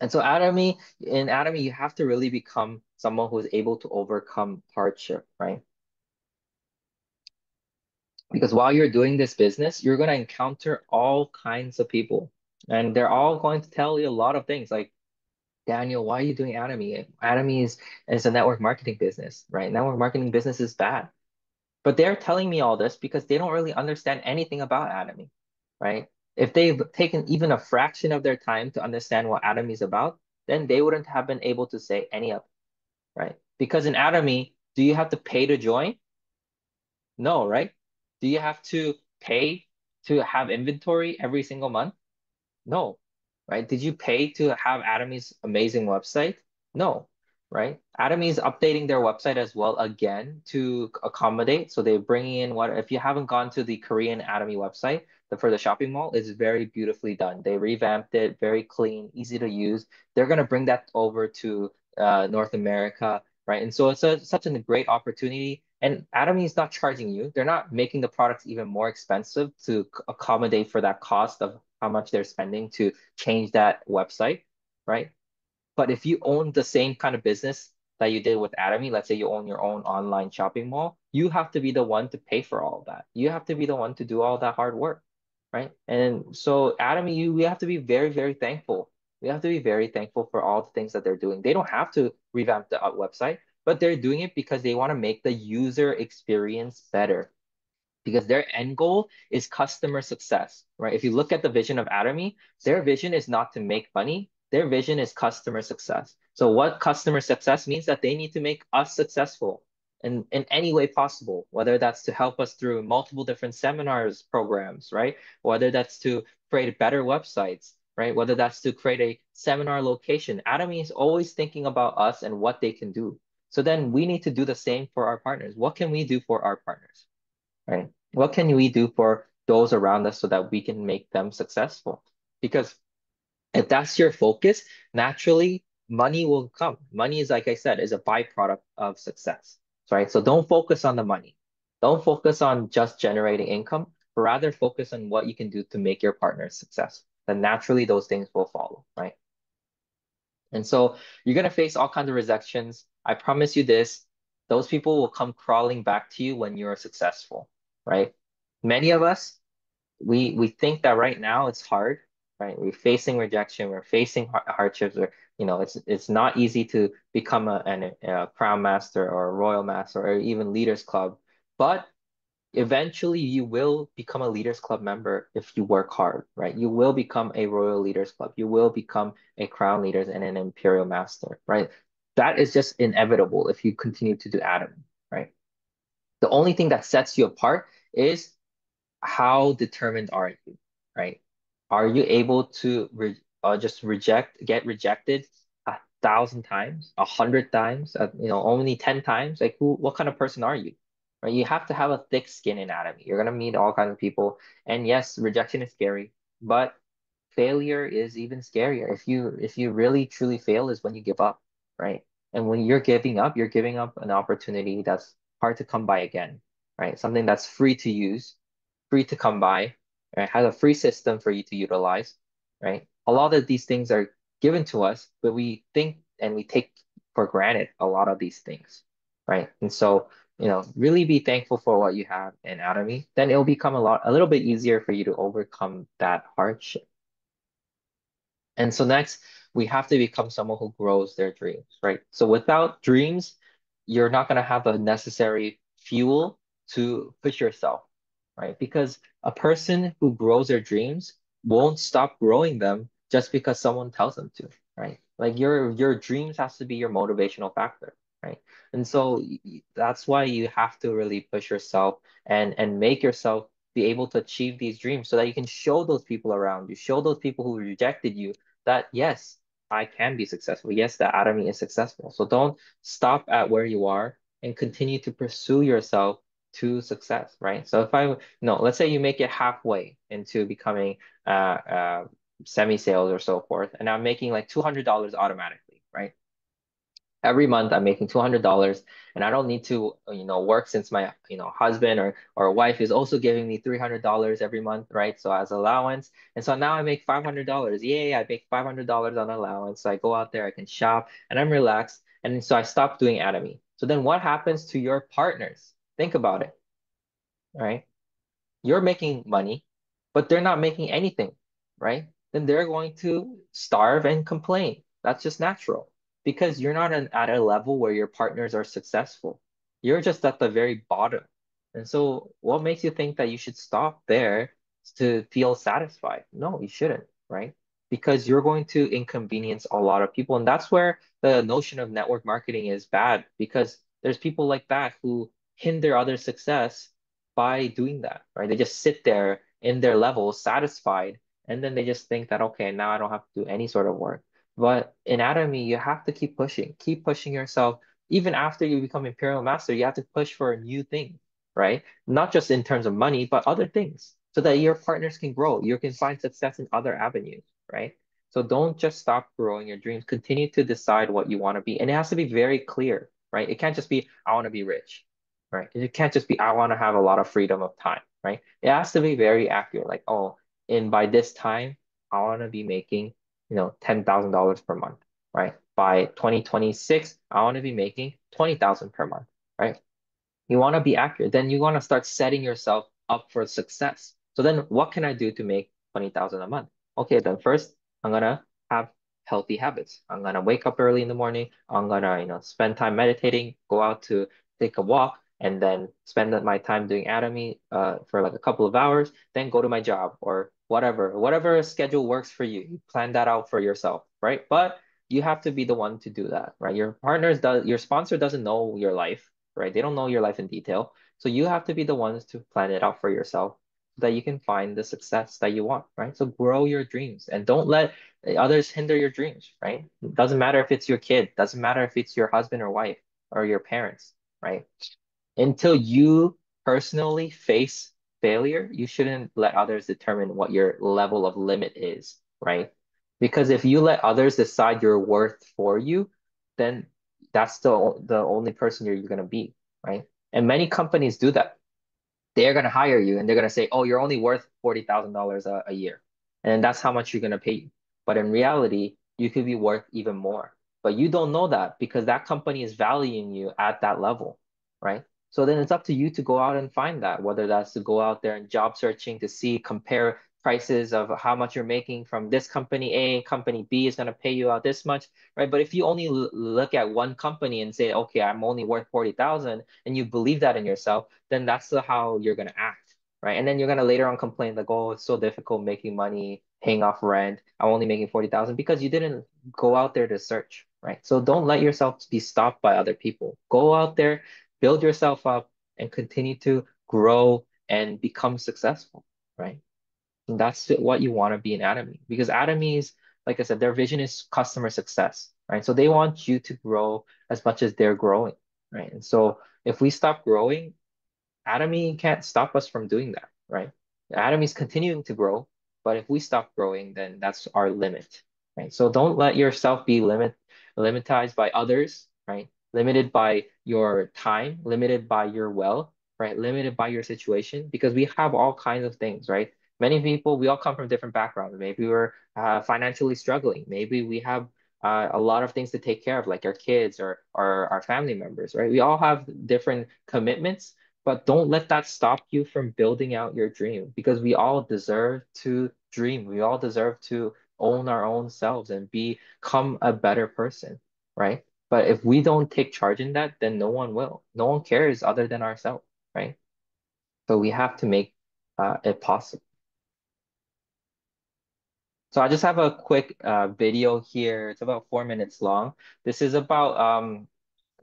And so Atomy, in Atomy, you have to really become someone who is able to overcome hardship, right? Because while you're doing this business, you're going to encounter all kinds of people. And they're all going to tell you a lot of things like, Daniel, why are you doing Atomy? Atomy is, is a network marketing business, right? Network marketing business is bad. But they're telling me all this because they don't really understand anything about Atomy, right? If they've taken even a fraction of their time to understand what Atomy is about, then they wouldn't have been able to say any of it, right? Because in Atomy, do you have to pay to join? No, right? Do you have to pay to have inventory every single month? No, right? Did you pay to have Atomy's amazing website? No, right? Atomy is updating their website as well again to accommodate. So they're bringing in what, if you haven't gone to the Korean Atomy website, the, for the shopping mall, it's very beautifully done. They revamped it, very clean, easy to use. They're going to bring that over to uh, North America, right? And so it's a, such a great opportunity. And Atomy is not charging you. They're not making the products even more expensive to accommodate for that cost of how much they're spending to change that website, right? But if you own the same kind of business that you did with Atomy, let's say you own your own online shopping mall, you have to be the one to pay for all that. You have to be the one to do all that hard work, right? And so Atomy, you we have to be very, very thankful. We have to be very thankful for all the things that they're doing. They don't have to revamp the uh, website, but they're doing it because they want to make the user experience better because their end goal is customer success, right? If you look at the vision of Atomy, their vision is not to make money. Their vision is customer success. So what customer success means that they need to make us successful in, in any way possible, whether that's to help us through multiple different seminars, programs, right? Whether that's to create better websites, right? Whether that's to create a seminar location. Atomy is always thinking about us and what they can do. So then we need to do the same for our partners. What can we do for our partners? right? What can we do for those around us so that we can make them successful? Because if that's your focus, naturally money will come. Money is, like I said, is a byproduct of success, right? So don't focus on the money. Don't focus on just generating income, but rather focus on what you can do to make your partner successful. Then naturally those things will follow, right? And so you're gonna face all kinds of rejections. I promise you this, those people will come crawling back to you when you're successful, right? Many of us, we we think that right now it's hard, right? We're facing rejection, we're facing hardships, or you know, it's it's not easy to become a, an, a crown master or a royal master or even leaders club, but eventually you will become a leaders club member if you work hard right you will become a royal leaders club you will become a crown leaders and an imperial master right that is just inevitable if you continue to do Atomy, right? The only thing that sets you apart is how determined are you, right? Are you able to re uh, just reject, get rejected a thousand times, a hundred times, uh, you know, only 10 times? Like who, what kind of person are you? Right? You have to have a thick skin in Atomy. You're gonna meet all kinds of people. And yes, rejection is scary, but failure is even scarier. If you if you really truly fail is when you give up right? And when you're giving up, you're giving up an opportunity that's hard to come by again, right? Something that's free to use, free to come by, right? Has a free system for you to utilize, right? A lot of these things are given to us, but we think and we take for granted a lot of these things, right? And so, you know, really be thankful for what you have in Atomy. Then it'll become a lot, a little bit easier for you to overcome that hardship. And so next, we have to become someone who grows their dreams, right? So without dreams, you're not going to have the necessary fuel to push yourself, right? Because a person who grows their dreams won't stop growing them just because someone tells them to, right? Like your your dreams has to be your motivational factor, right? And so that's why you have to really push yourself and and make yourself be able to achieve these dreams so that you can show those people around you, show those people who rejected you that yes, I can be successful. Yes, the Atomy is successful. So don't stop at where you are and continue to pursue yourself to success, right? So if I, no, let's say you make it halfway into becoming uh, uh, semi-sales or so forth, and I'm making like $200 automatically, right? every month I'm making $200 and I don't need to, you know, work since my, you know, husband or, or wife is also giving me $300 every month, right? So as allowance. And so now I make $500. Yay, I make $500 on allowance. So I go out there, I can shop and I'm relaxed. And so I stop doing Atomy. So then what happens to your partners? Think about it, right? You're making money, but they're not making anything, right? Then they're going to starve and complain. That's just natural because you're not an, at a level where your partners are successful. You're just at the very bottom. And so, what makes you think that you should stop there to feel satisfied? No, you shouldn't, right? Because you're going to inconvenience a lot of people. And that's where the notion of network marketing is bad because there's people like that who hinder other success by doing that, right? They just sit there in their level satisfied. And then they just think that, okay, now I don't have to do any sort of work. But in Atomy, you have to keep pushing, keep pushing yourself. Even after you become Imperial Master, you have to push for a new thing, right? Not just in terms of money, but other things so that your partners can grow. You can find success in other avenues, right? So don't just stop growing your dreams. Continue to decide what you want to be. And it has to be very clear, right? It can't just be, I want to be rich, right? It can't just be, I want to have a lot of freedom of time, right? It has to be very accurate. Like, oh, in by this time, I want to be making, you know, $10,000 per month, right? By 2026, I want to be making 20,000 per month, right? You want to be accurate. Then you want to start setting yourself up for success. So then what can I do to make 20,000 a month? Okay, then first I'm going to have healthy habits. I'm going to wake up early in the morning. I'm going to, you know, spend time meditating, go out to take a walk, and then spend my time doing Atomy uh, for like a couple of hours, then go to my job or whatever, whatever schedule works for you. You plan that out for yourself, right? But you have to be the one to do that, right? Your partners does your sponsor doesn't know your life, right? They don't know your life in detail. So you have to be the ones to plan it out for yourself so that you can find the success that you want, right? So grow your dreams and don't let others hinder your dreams, right? It doesn't matter if it's your kid, doesn't matter if it's your husband or wife or your parents, right? Until you personally face failure, you shouldn't let others determine what your level of limit is, right? Because if you let others decide your worth for you, then that's the the only person you're, you're gonna be, right? And many companies do that. They're gonna hire you and they're gonna say, "Oh, you're only worth forty thousand dollars a a year," and that's how much you're gonna pay you. But in reality, you could be worth even more. But you don't know that because that company is valuing you at that level, right? So then it's up to you to go out and find that, whether that's to go out there and job searching to see, compare prices of how much you're making from this company A, company B is going to pay you out this much, right? But if you only look at one company and say, okay, I'm only worth 40,000 and you believe that in yourself, then that's the, how you're going to act, right? And then you're going to later on complain like, oh, it's so difficult making money, paying off rent. I'm only making 40,000 because you didn't go out there to search, right? So don't let yourself be stopped by other people. Go out there, build yourself up and continue to grow and become successful, right? And that's what you want to be in Atomy because Atomy is, like I said, their vision is customer success, right? So they want you to grow as much as they're growing, right? And so if we stop growing, Atomy can't stop us from doing that, right? Atomy is continuing to grow, but if we stop growing, then that's our limit, right? So don't let yourself be limit limitized by others, right? Limited by your time, limited by your wealth, right? Limited by your situation, because we have all kinds of things, right? Many people, we all come from different backgrounds. Maybe we're uh, financially struggling. Maybe we have uh, a lot of things to take care of, like our kids or, or our family members, right? We all have different commitments, but don't let that stop you from building out your dream because we all deserve to dream. We all deserve to own our own selves and become a better person, right? But if we don't take charge in that, then no one will. No one cares other than ourselves, right? So we have to make uh, it possible. So I just have a quick uh, video here. It's about four minutes long. This is about um,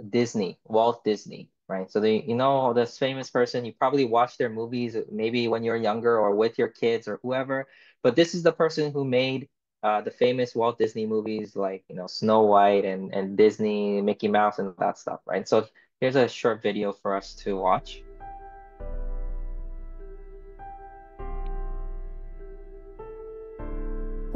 Disney, Walt Disney, right? So they, you know, this famous person, you probably watched their movies maybe when you're younger or with your kids or whoever. But this is the person who made uh, the famous Walt Disney movies like you know Snow White and and Disney, Mickey Mouse, and that stuff, right? So here's a short video for us to watch.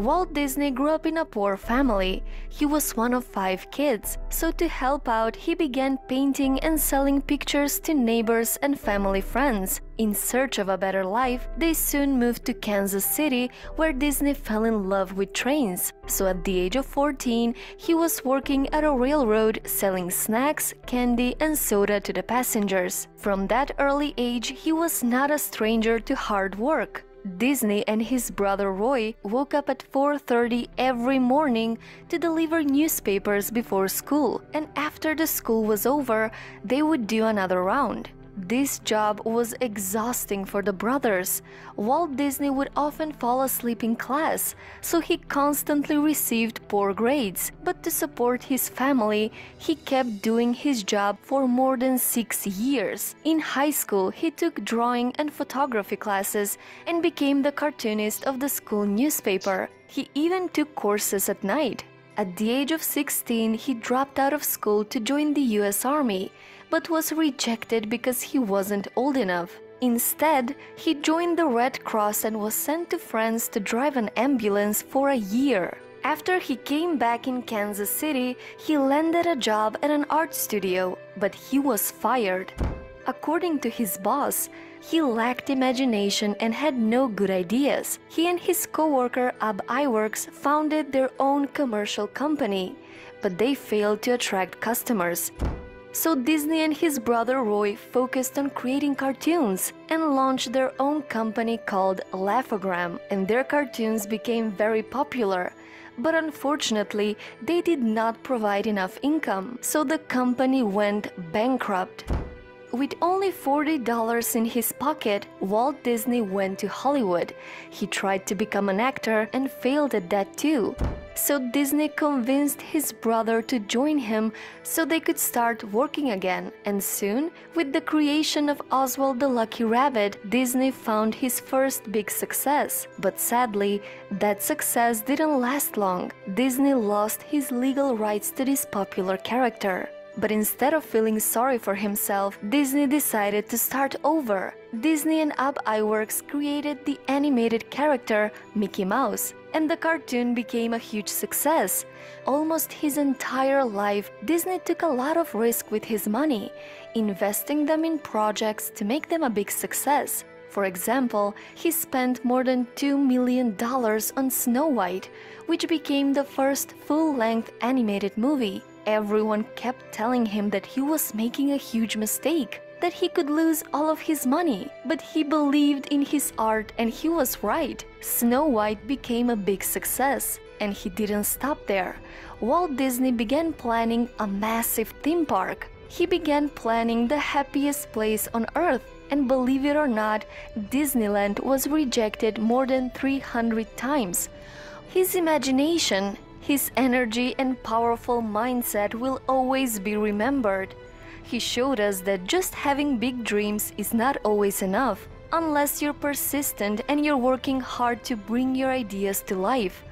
Walt Disney grew up in a poor family. He was one of five kids, so to help out, he began painting and selling pictures to neighbors and family friends. In search of a better life, they soon moved to Kansas City, where Disney fell in love with trains. So at the age of 14, he was working at a railroad selling snacks, candy, and soda to the passengers. From that early age, he was not a stranger to hard work. Disney and his brother Roy woke up at 4:30 every morning to deliver newspapers before school, and after the school was over, they would do another round. This job was exhausting for the brothers. Walt Disney would often fall asleep in class, so he constantly received poor grades. But to support his family, he kept doing his job for more than six years. In high school, he took drawing and photography classes and became the cartoonist of the school newspaper. He even took courses at night. At the age of 16, he dropped out of school to join the US Army but was rejected because he wasn't old enough. Instead, he joined the Red Cross and was sent to France to drive an ambulance for a year. After he came back in Kansas City, he landed a job at an art studio, but he was fired. According to his boss, he lacked imagination and had no good ideas. He and his co-worker Ub Iwerks founded their own commercial company, but they failed to attract customers. So Disney and his brother Roy focused on creating cartoons and launched their own company called Laugh-O-Gram, and their cartoons became very popular. But unfortunately, they did not provide enough income, so the company went bankrupt. With only $40 in his pocket, Walt Disney went to Hollywood. He tried to become an actor and failed at that too. So Disney convinced his brother to join him so they could start working again. And soon, with the creation of Oswald the Lucky Rabbit, Disney found his first big success. But sadly, that success didn't last long. Disney lost his legal rights to this popular character. But instead of feeling sorry for himself, Disney decided to start over. Disney and Ub Iwerks created the animated character Mickey Mouse, and the cartoon became a huge success. Almost his entire life, Disney took a lot of risk with his money, investing them in projects to make them a big success. For example, he spent more than $2 million on Snow White, which became the first full-length animated movie. Everyone kept telling him that he was making a huge mistake, that he could lose all of his money. But he believed in his art and he was right. Snow White became a big success. And he didn't stop there. Walt Disney began planning a massive theme park. He began planning the happiest place on earth. And believe it or not, Disneyland was rejected more than 300 times. His imagination his energy and powerful mindset will always be remembered. He showed us that just having big dreams is not always enough unless you're persistent and you're working hard to bring your ideas to life.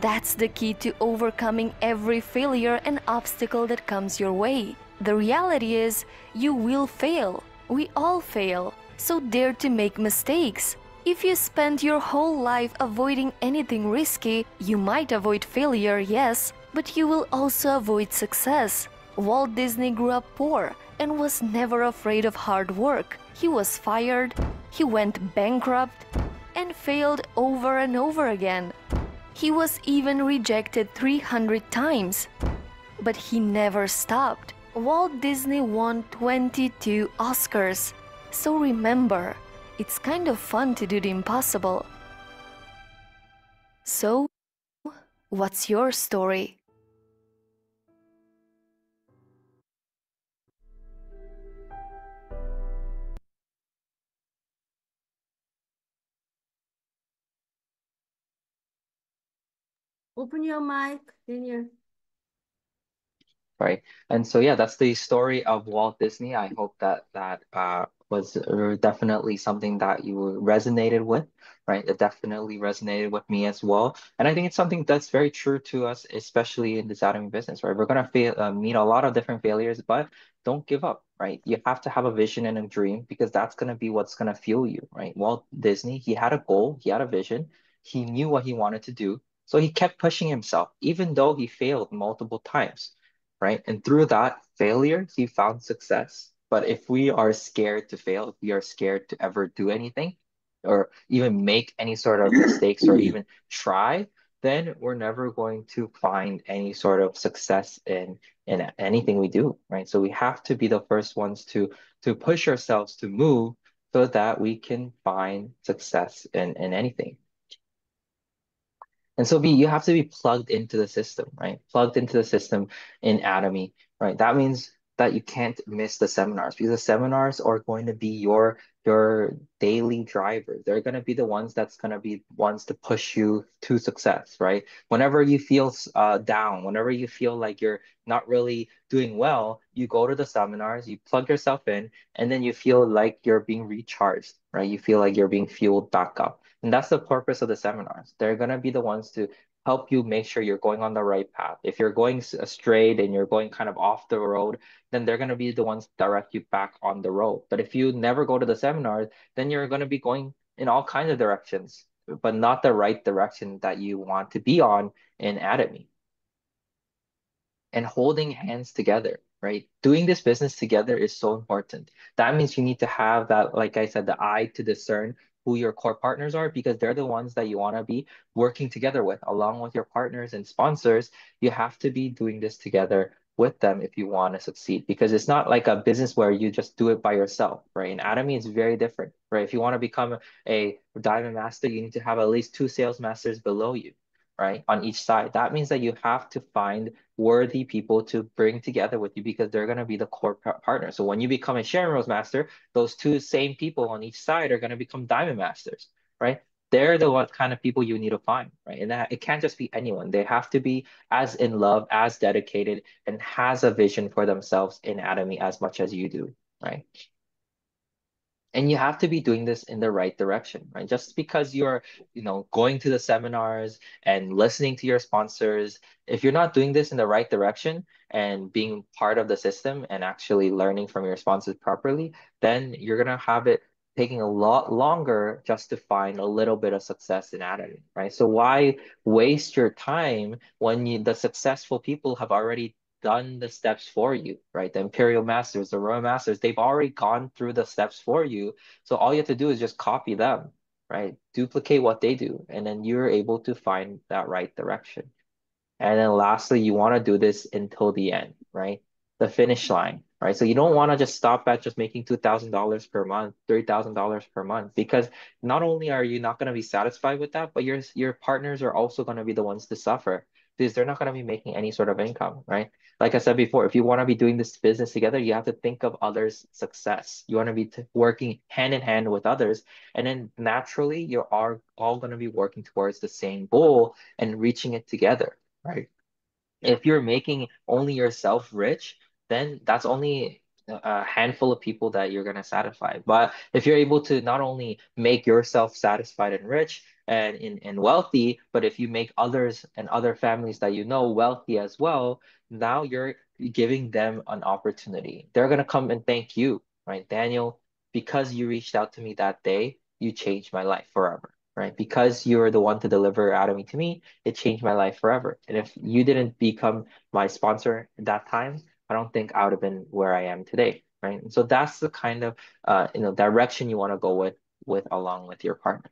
That's the key to overcoming every failure and obstacle that comes your way. The reality is, you will fail. We all fail. So dare to make mistakes. If you spend your whole life avoiding anything risky, you might avoid failure, yes, but you will also avoid success. Walt Disney grew up poor and was never afraid of hard work. He was fired, he went bankrupt, and failed over and over again. He was even rejected 300 times. But he never stopped. Walt Disney won 22 Oscars. So remember, it's kind of fun to do the impossible. So, what's your story? Open your mic, Daniel. Right. And so yeah, that's the story of Walt Disney. I hope that that uh was uh, definitely something that you resonated with, right? It definitely resonated with me as well. And I think it's something that's very true to us, especially in this Atomy business, right? We're gonna fail, uh, meet a lot of different failures, but don't give up, right? You have to have a vision and a dream because that's gonna be what's gonna fuel you, right? Walt Disney, he had a goal, he had a vision, he knew what he wanted to do, so he kept pushing himself, even though he failed multiple times, right? And through that failure, he found success but if we are scared to fail, if we are scared to ever do anything or even make any sort of mistakes or even try, then we're never going to find any sort of success in in anything we do, right? So we have to be the first ones to to push ourselves to move so that we can find success in, in anything. And so be you have to be plugged into the system, right? Plugged into the system in Atomy, right? That means that you can't miss the seminars because the seminars are going to be your your daily driver. They're going to be the ones that's going to be ones to push you to success, right? Whenever you feel uh, down, whenever you feel like you're not really doing well, you go to the seminars, you plug yourself in, and then you feel like you're being recharged, right? You feel like you're being fueled back up. And that's the purpose of the seminars. They're going to be the ones to help you make sure you're going on the right path. If you're going astray and you're going kind of off the road, then they're going to be the ones direct you back on the road. But if you never go to the seminars, then you're going to be going in all kinds of directions, but not the right direction that you want to be on in Atomy. And holding hands together, right? Doing this business together is so important. That means you need to have that, like I said, the eye to discern who your core partners are because they're the ones that you want to be working together with, along with your partners and sponsors. You have to be doing this together with them if you want to succeed because it's not like a business where you just do it by yourself, right? In Atomy, it's very different, right? If you want to become a diamond master, you need to have at least two sales masters below you right, on each side. That means that you have to find worthy people to bring together with you because they're going to be the core partner. So when you become a Sharon Rose Master, those two same people on each side are going to become Diamond Masters, right? They're the what kind of people you need to find, right? And that it can't just be anyone. They have to be as in love, as dedicated, and has a vision for themselves in Atomy as much as you do, right? And you have to be doing this in the right direction right just because you're you know going to the seminars and listening to your sponsors if you're not doing this in the right direction and being part of the system and actually learning from your sponsors properly then you're going to have it taking a lot longer just to find a little bit of success in Atomy, right? So why waste your time when you, the successful people have already done the steps for you, right? The Imperial Masters, the Royal Masters, they've already gone through the steps for you. So all you have to do is just copy them, right? Duplicate what they do, and then you're able to find that right direction. And then lastly, you want to do this until the end, right? The finish line, right? So you don't want to just stop at just making $2,000 per month, $3,000 per month, because not only are you not going to be satisfied with that, but your, your partners are also going to be the ones to suffer because they're not going to be making any sort of income, right? Like I said before, if you want to be doing this business together, you have to think of others' success. You want to be working hand in hand with others. And then naturally, you are all going to be working towards the same goal and reaching it together, right? If you're making only yourself rich, then that's only a handful of people that you're going to satisfy. But if you're able to not only make yourself satisfied and rich and, and, and wealthy, but if you make others and other families that you know wealthy as well, now you're giving them an opportunity. They're going to come and thank you, right? Daniel, because you reached out to me that day, you changed my life forever, right? Because you were the one to deliver Atomy to me, it changed my life forever. And if you didn't become my sponsor at that time, I don't think I would have been where I am today, right? And so that's the kind of uh, you know direction you want to go with with along with your partner.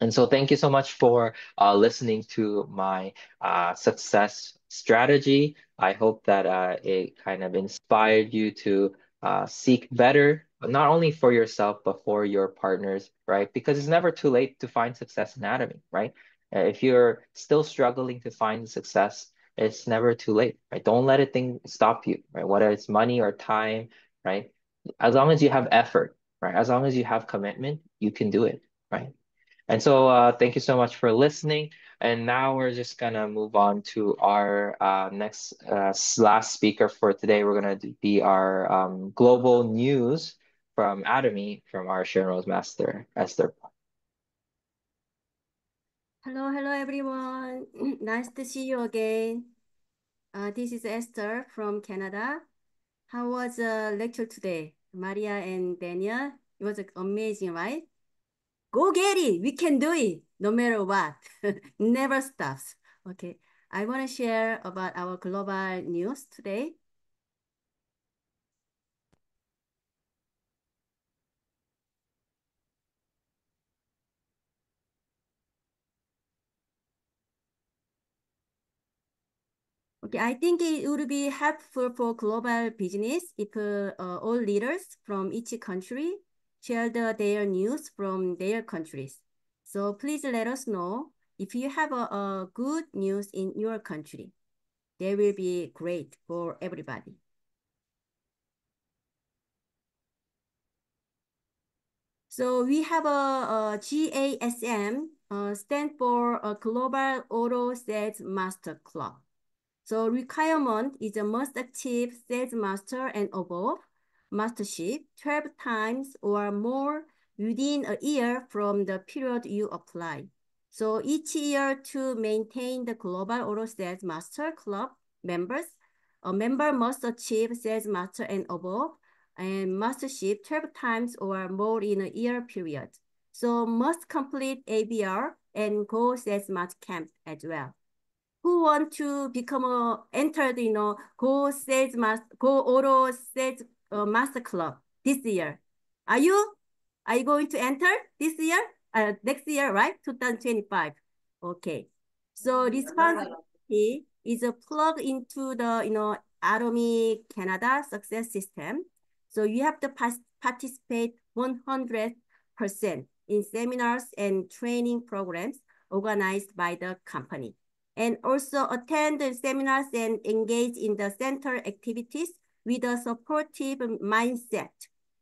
And so thank you so much for uh, listening to my uh, success strategy. I hope that uh, it kind of inspired you to uh, seek better, not only for yourself, but for your partners, right? Because it's never too late to find success in Atomy, right? Uh, if you're still struggling to find success, it's never too late, right? Don't let a thing stop you, right? Whether it's money or time, right? As long as you have effort, right? As long as you have commitment, you can do it, right? And so uh, thank you so much for listening. And now we're just gonna move on to our uh, next uh, last speaker for today. We're gonna be our um, global news from Atomy from our Sharon Rose Master, Esther. Hello, hello everyone. nice to see you again. Uh, this is Esther from Canada. How was the lecture today? Maria and Daniel? It was amazing, right? Go get it. We can do it no matter what. Never stops. Okay. I want to share about our global news today. Okay, I think it would be helpful for global business if uh, all leaders from each country share the, their news from their countries. So please let us know if you have a, a good news in your country. They will be great for everybody. So we have a, a GASM, uh, stand for a Global Auto Sales Master Club. So requirement is a must achieve sales master and above mastership 12 times or more within a year from the period you apply. So each year to maintain the Global Auto Sales Master Club members, a member must achieve Sales Master and above and mastership 12 times or more in a year period. So must complete ABR and go Sales Master Camp as well. Who want to become a entered, you know, Go Sales Master, Go Auto Sales uh, Master Club this year? Are you? Are you going to enter this year? Uh, next year, right? 2025. Okay. So responsibility is a plug into the, you know, Atomy Canada success system. So you have to participate 100% in seminars and training programs organized by the company. And also attend the seminars and engage in the center activities with a supportive mindset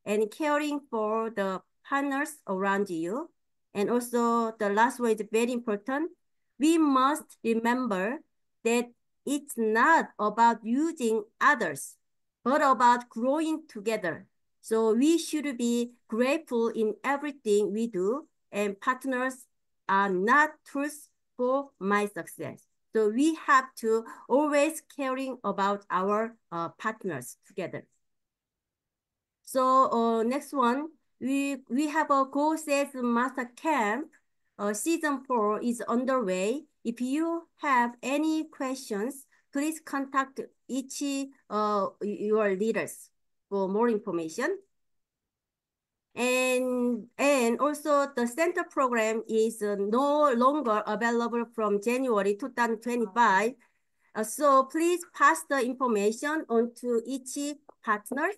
and caring for the partners around you. And also the last one is very important. We must remember that it's not about using others, but about growing together. So we should be grateful in everything we do and partners are not tools for my success. So we have to always caring about our uh, partners together. So uh, next one, we, we have a Go Sales Master Camp. Uh, season four is underway. If you have any questions, please contact each uh, your leaders for more information. And, and also the center program is uh, no longer available from January 2025. Uh, so please pass the information on to each partner.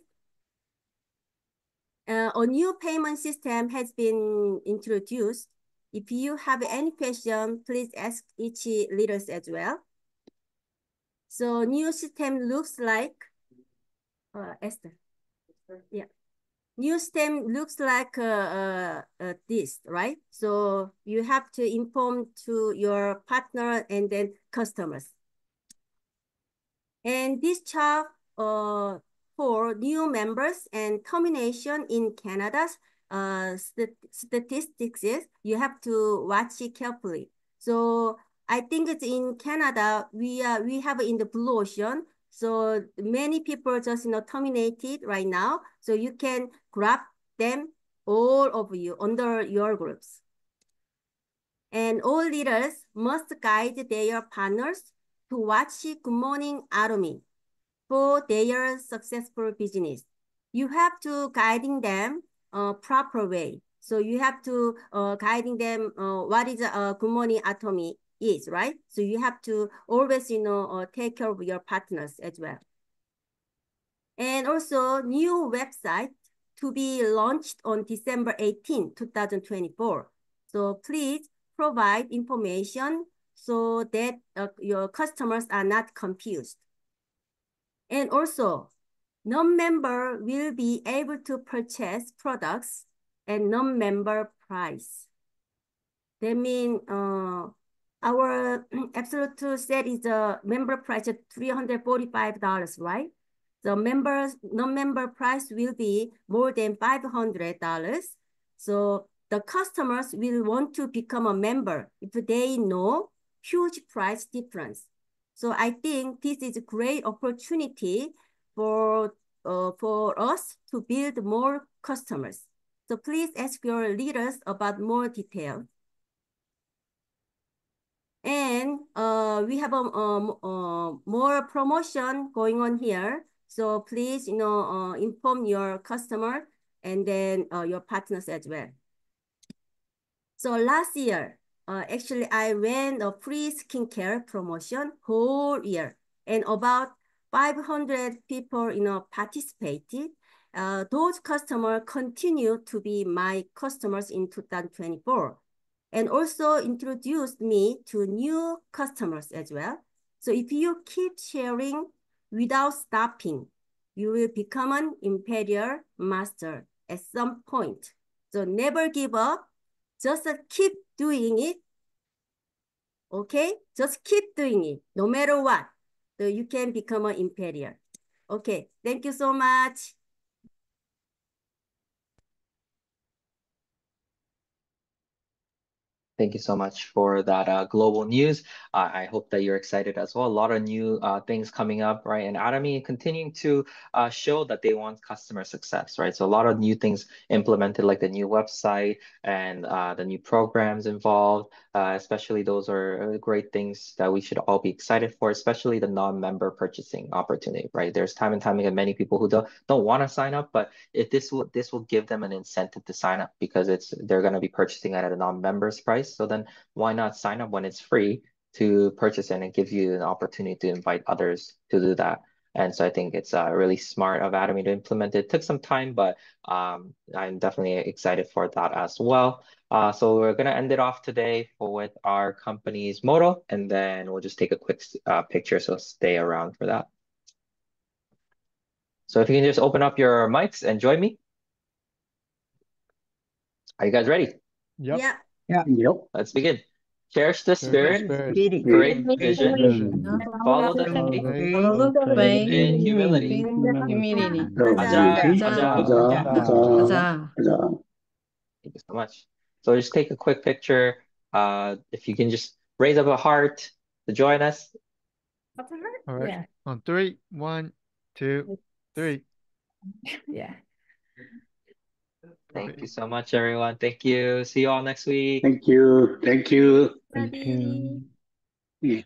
Uh, a new payment system has been introduced. If you have any question, please ask each leaders as well. So new system looks like, uh, Esther, yeah new stem looks like uh, uh, this, right? So you have to inform to your partner and then customers. And this chart uh, for new members and termination in Canada's uh, st statistics is you have to watch it carefully. So I think it's in Canada, we, uh, we have in the blue ocean, so many people just you know terminated right now. So you can grab them all of you under your groups. And all leaders must guide their partners to watch Good Morning Atomy for their successful business. You have to guiding them a proper way. So you have to uh, guiding them uh, what is a uh, Good Morning Atomy is, right? So you have to always, you know, uh, take care of your partners as well. And also new website to be launched on December 18, 2024. So please provide information so that uh, your customers are not confused. And also, non-member will be able to purchase products at non-member price. That means uh, our absolute set is a member price at $345, right? The members, non-member price will be more than $500. So the customers will want to become a member if they know huge price difference. So I think this is a great opportunity for, uh, for us to build more customers. So please ask your leaders about more details. And uh, we have a, um, uh, more promotion going on here. So please, you know, uh, inform your customer and then uh, your partners as well. So last year, uh, actually I ran a free skincare promotion whole year and about 500 people, you know, participated. Uh, those customers continue to be my customers in 2024 and also introduced me to new customers as well. So if you keep sharing without stopping, you will become an imperial master at some point. So never give up, just keep doing it. Okay, just keep doing it, no matter what. So you can become an imperial. Okay, thank you so much. Thank you so much for that uh, global news. Uh, I hope that you're excited as well. A lot of new uh, things coming up, right? And Atomy continuing to uh, show that they want customer success, right? So a lot of new things implemented, like the new website and uh, the new programs involved. Uh, especially those are great things that we should all be excited for, especially the non-member purchasing opportunity, right? There's time and time again many people who don't don't want to sign up, but if this will this will give them an incentive to sign up because it's they're going to be purchasing at a non-member's price. So then why not sign up when it's free to purchase and it gives you an opportunity to invite others to do that. And so I think it's uh, really smart of Atomy to implement it. it took some time, but um, I'm definitely excited for that as well. Uh, so we're going to end it off today with our company's motto, and then we'll just take a quick uh, picture, so stay around for that. So if you can just open up your mics and join me. Are you guys ready? Yep. Yeah. Yeah. Yep. Let's begin. Cherish the spirit, great vision, follow the faith, in humility. Thank you so much. So just take a quick picture. Uh, if you can just raise up a heart to join us. Heart? All right. Yeah. On three, one, two, three. Yeah. Thank you so much, everyone. Thank you. See you all next week. Thank you. Thank you. Study. Yeah.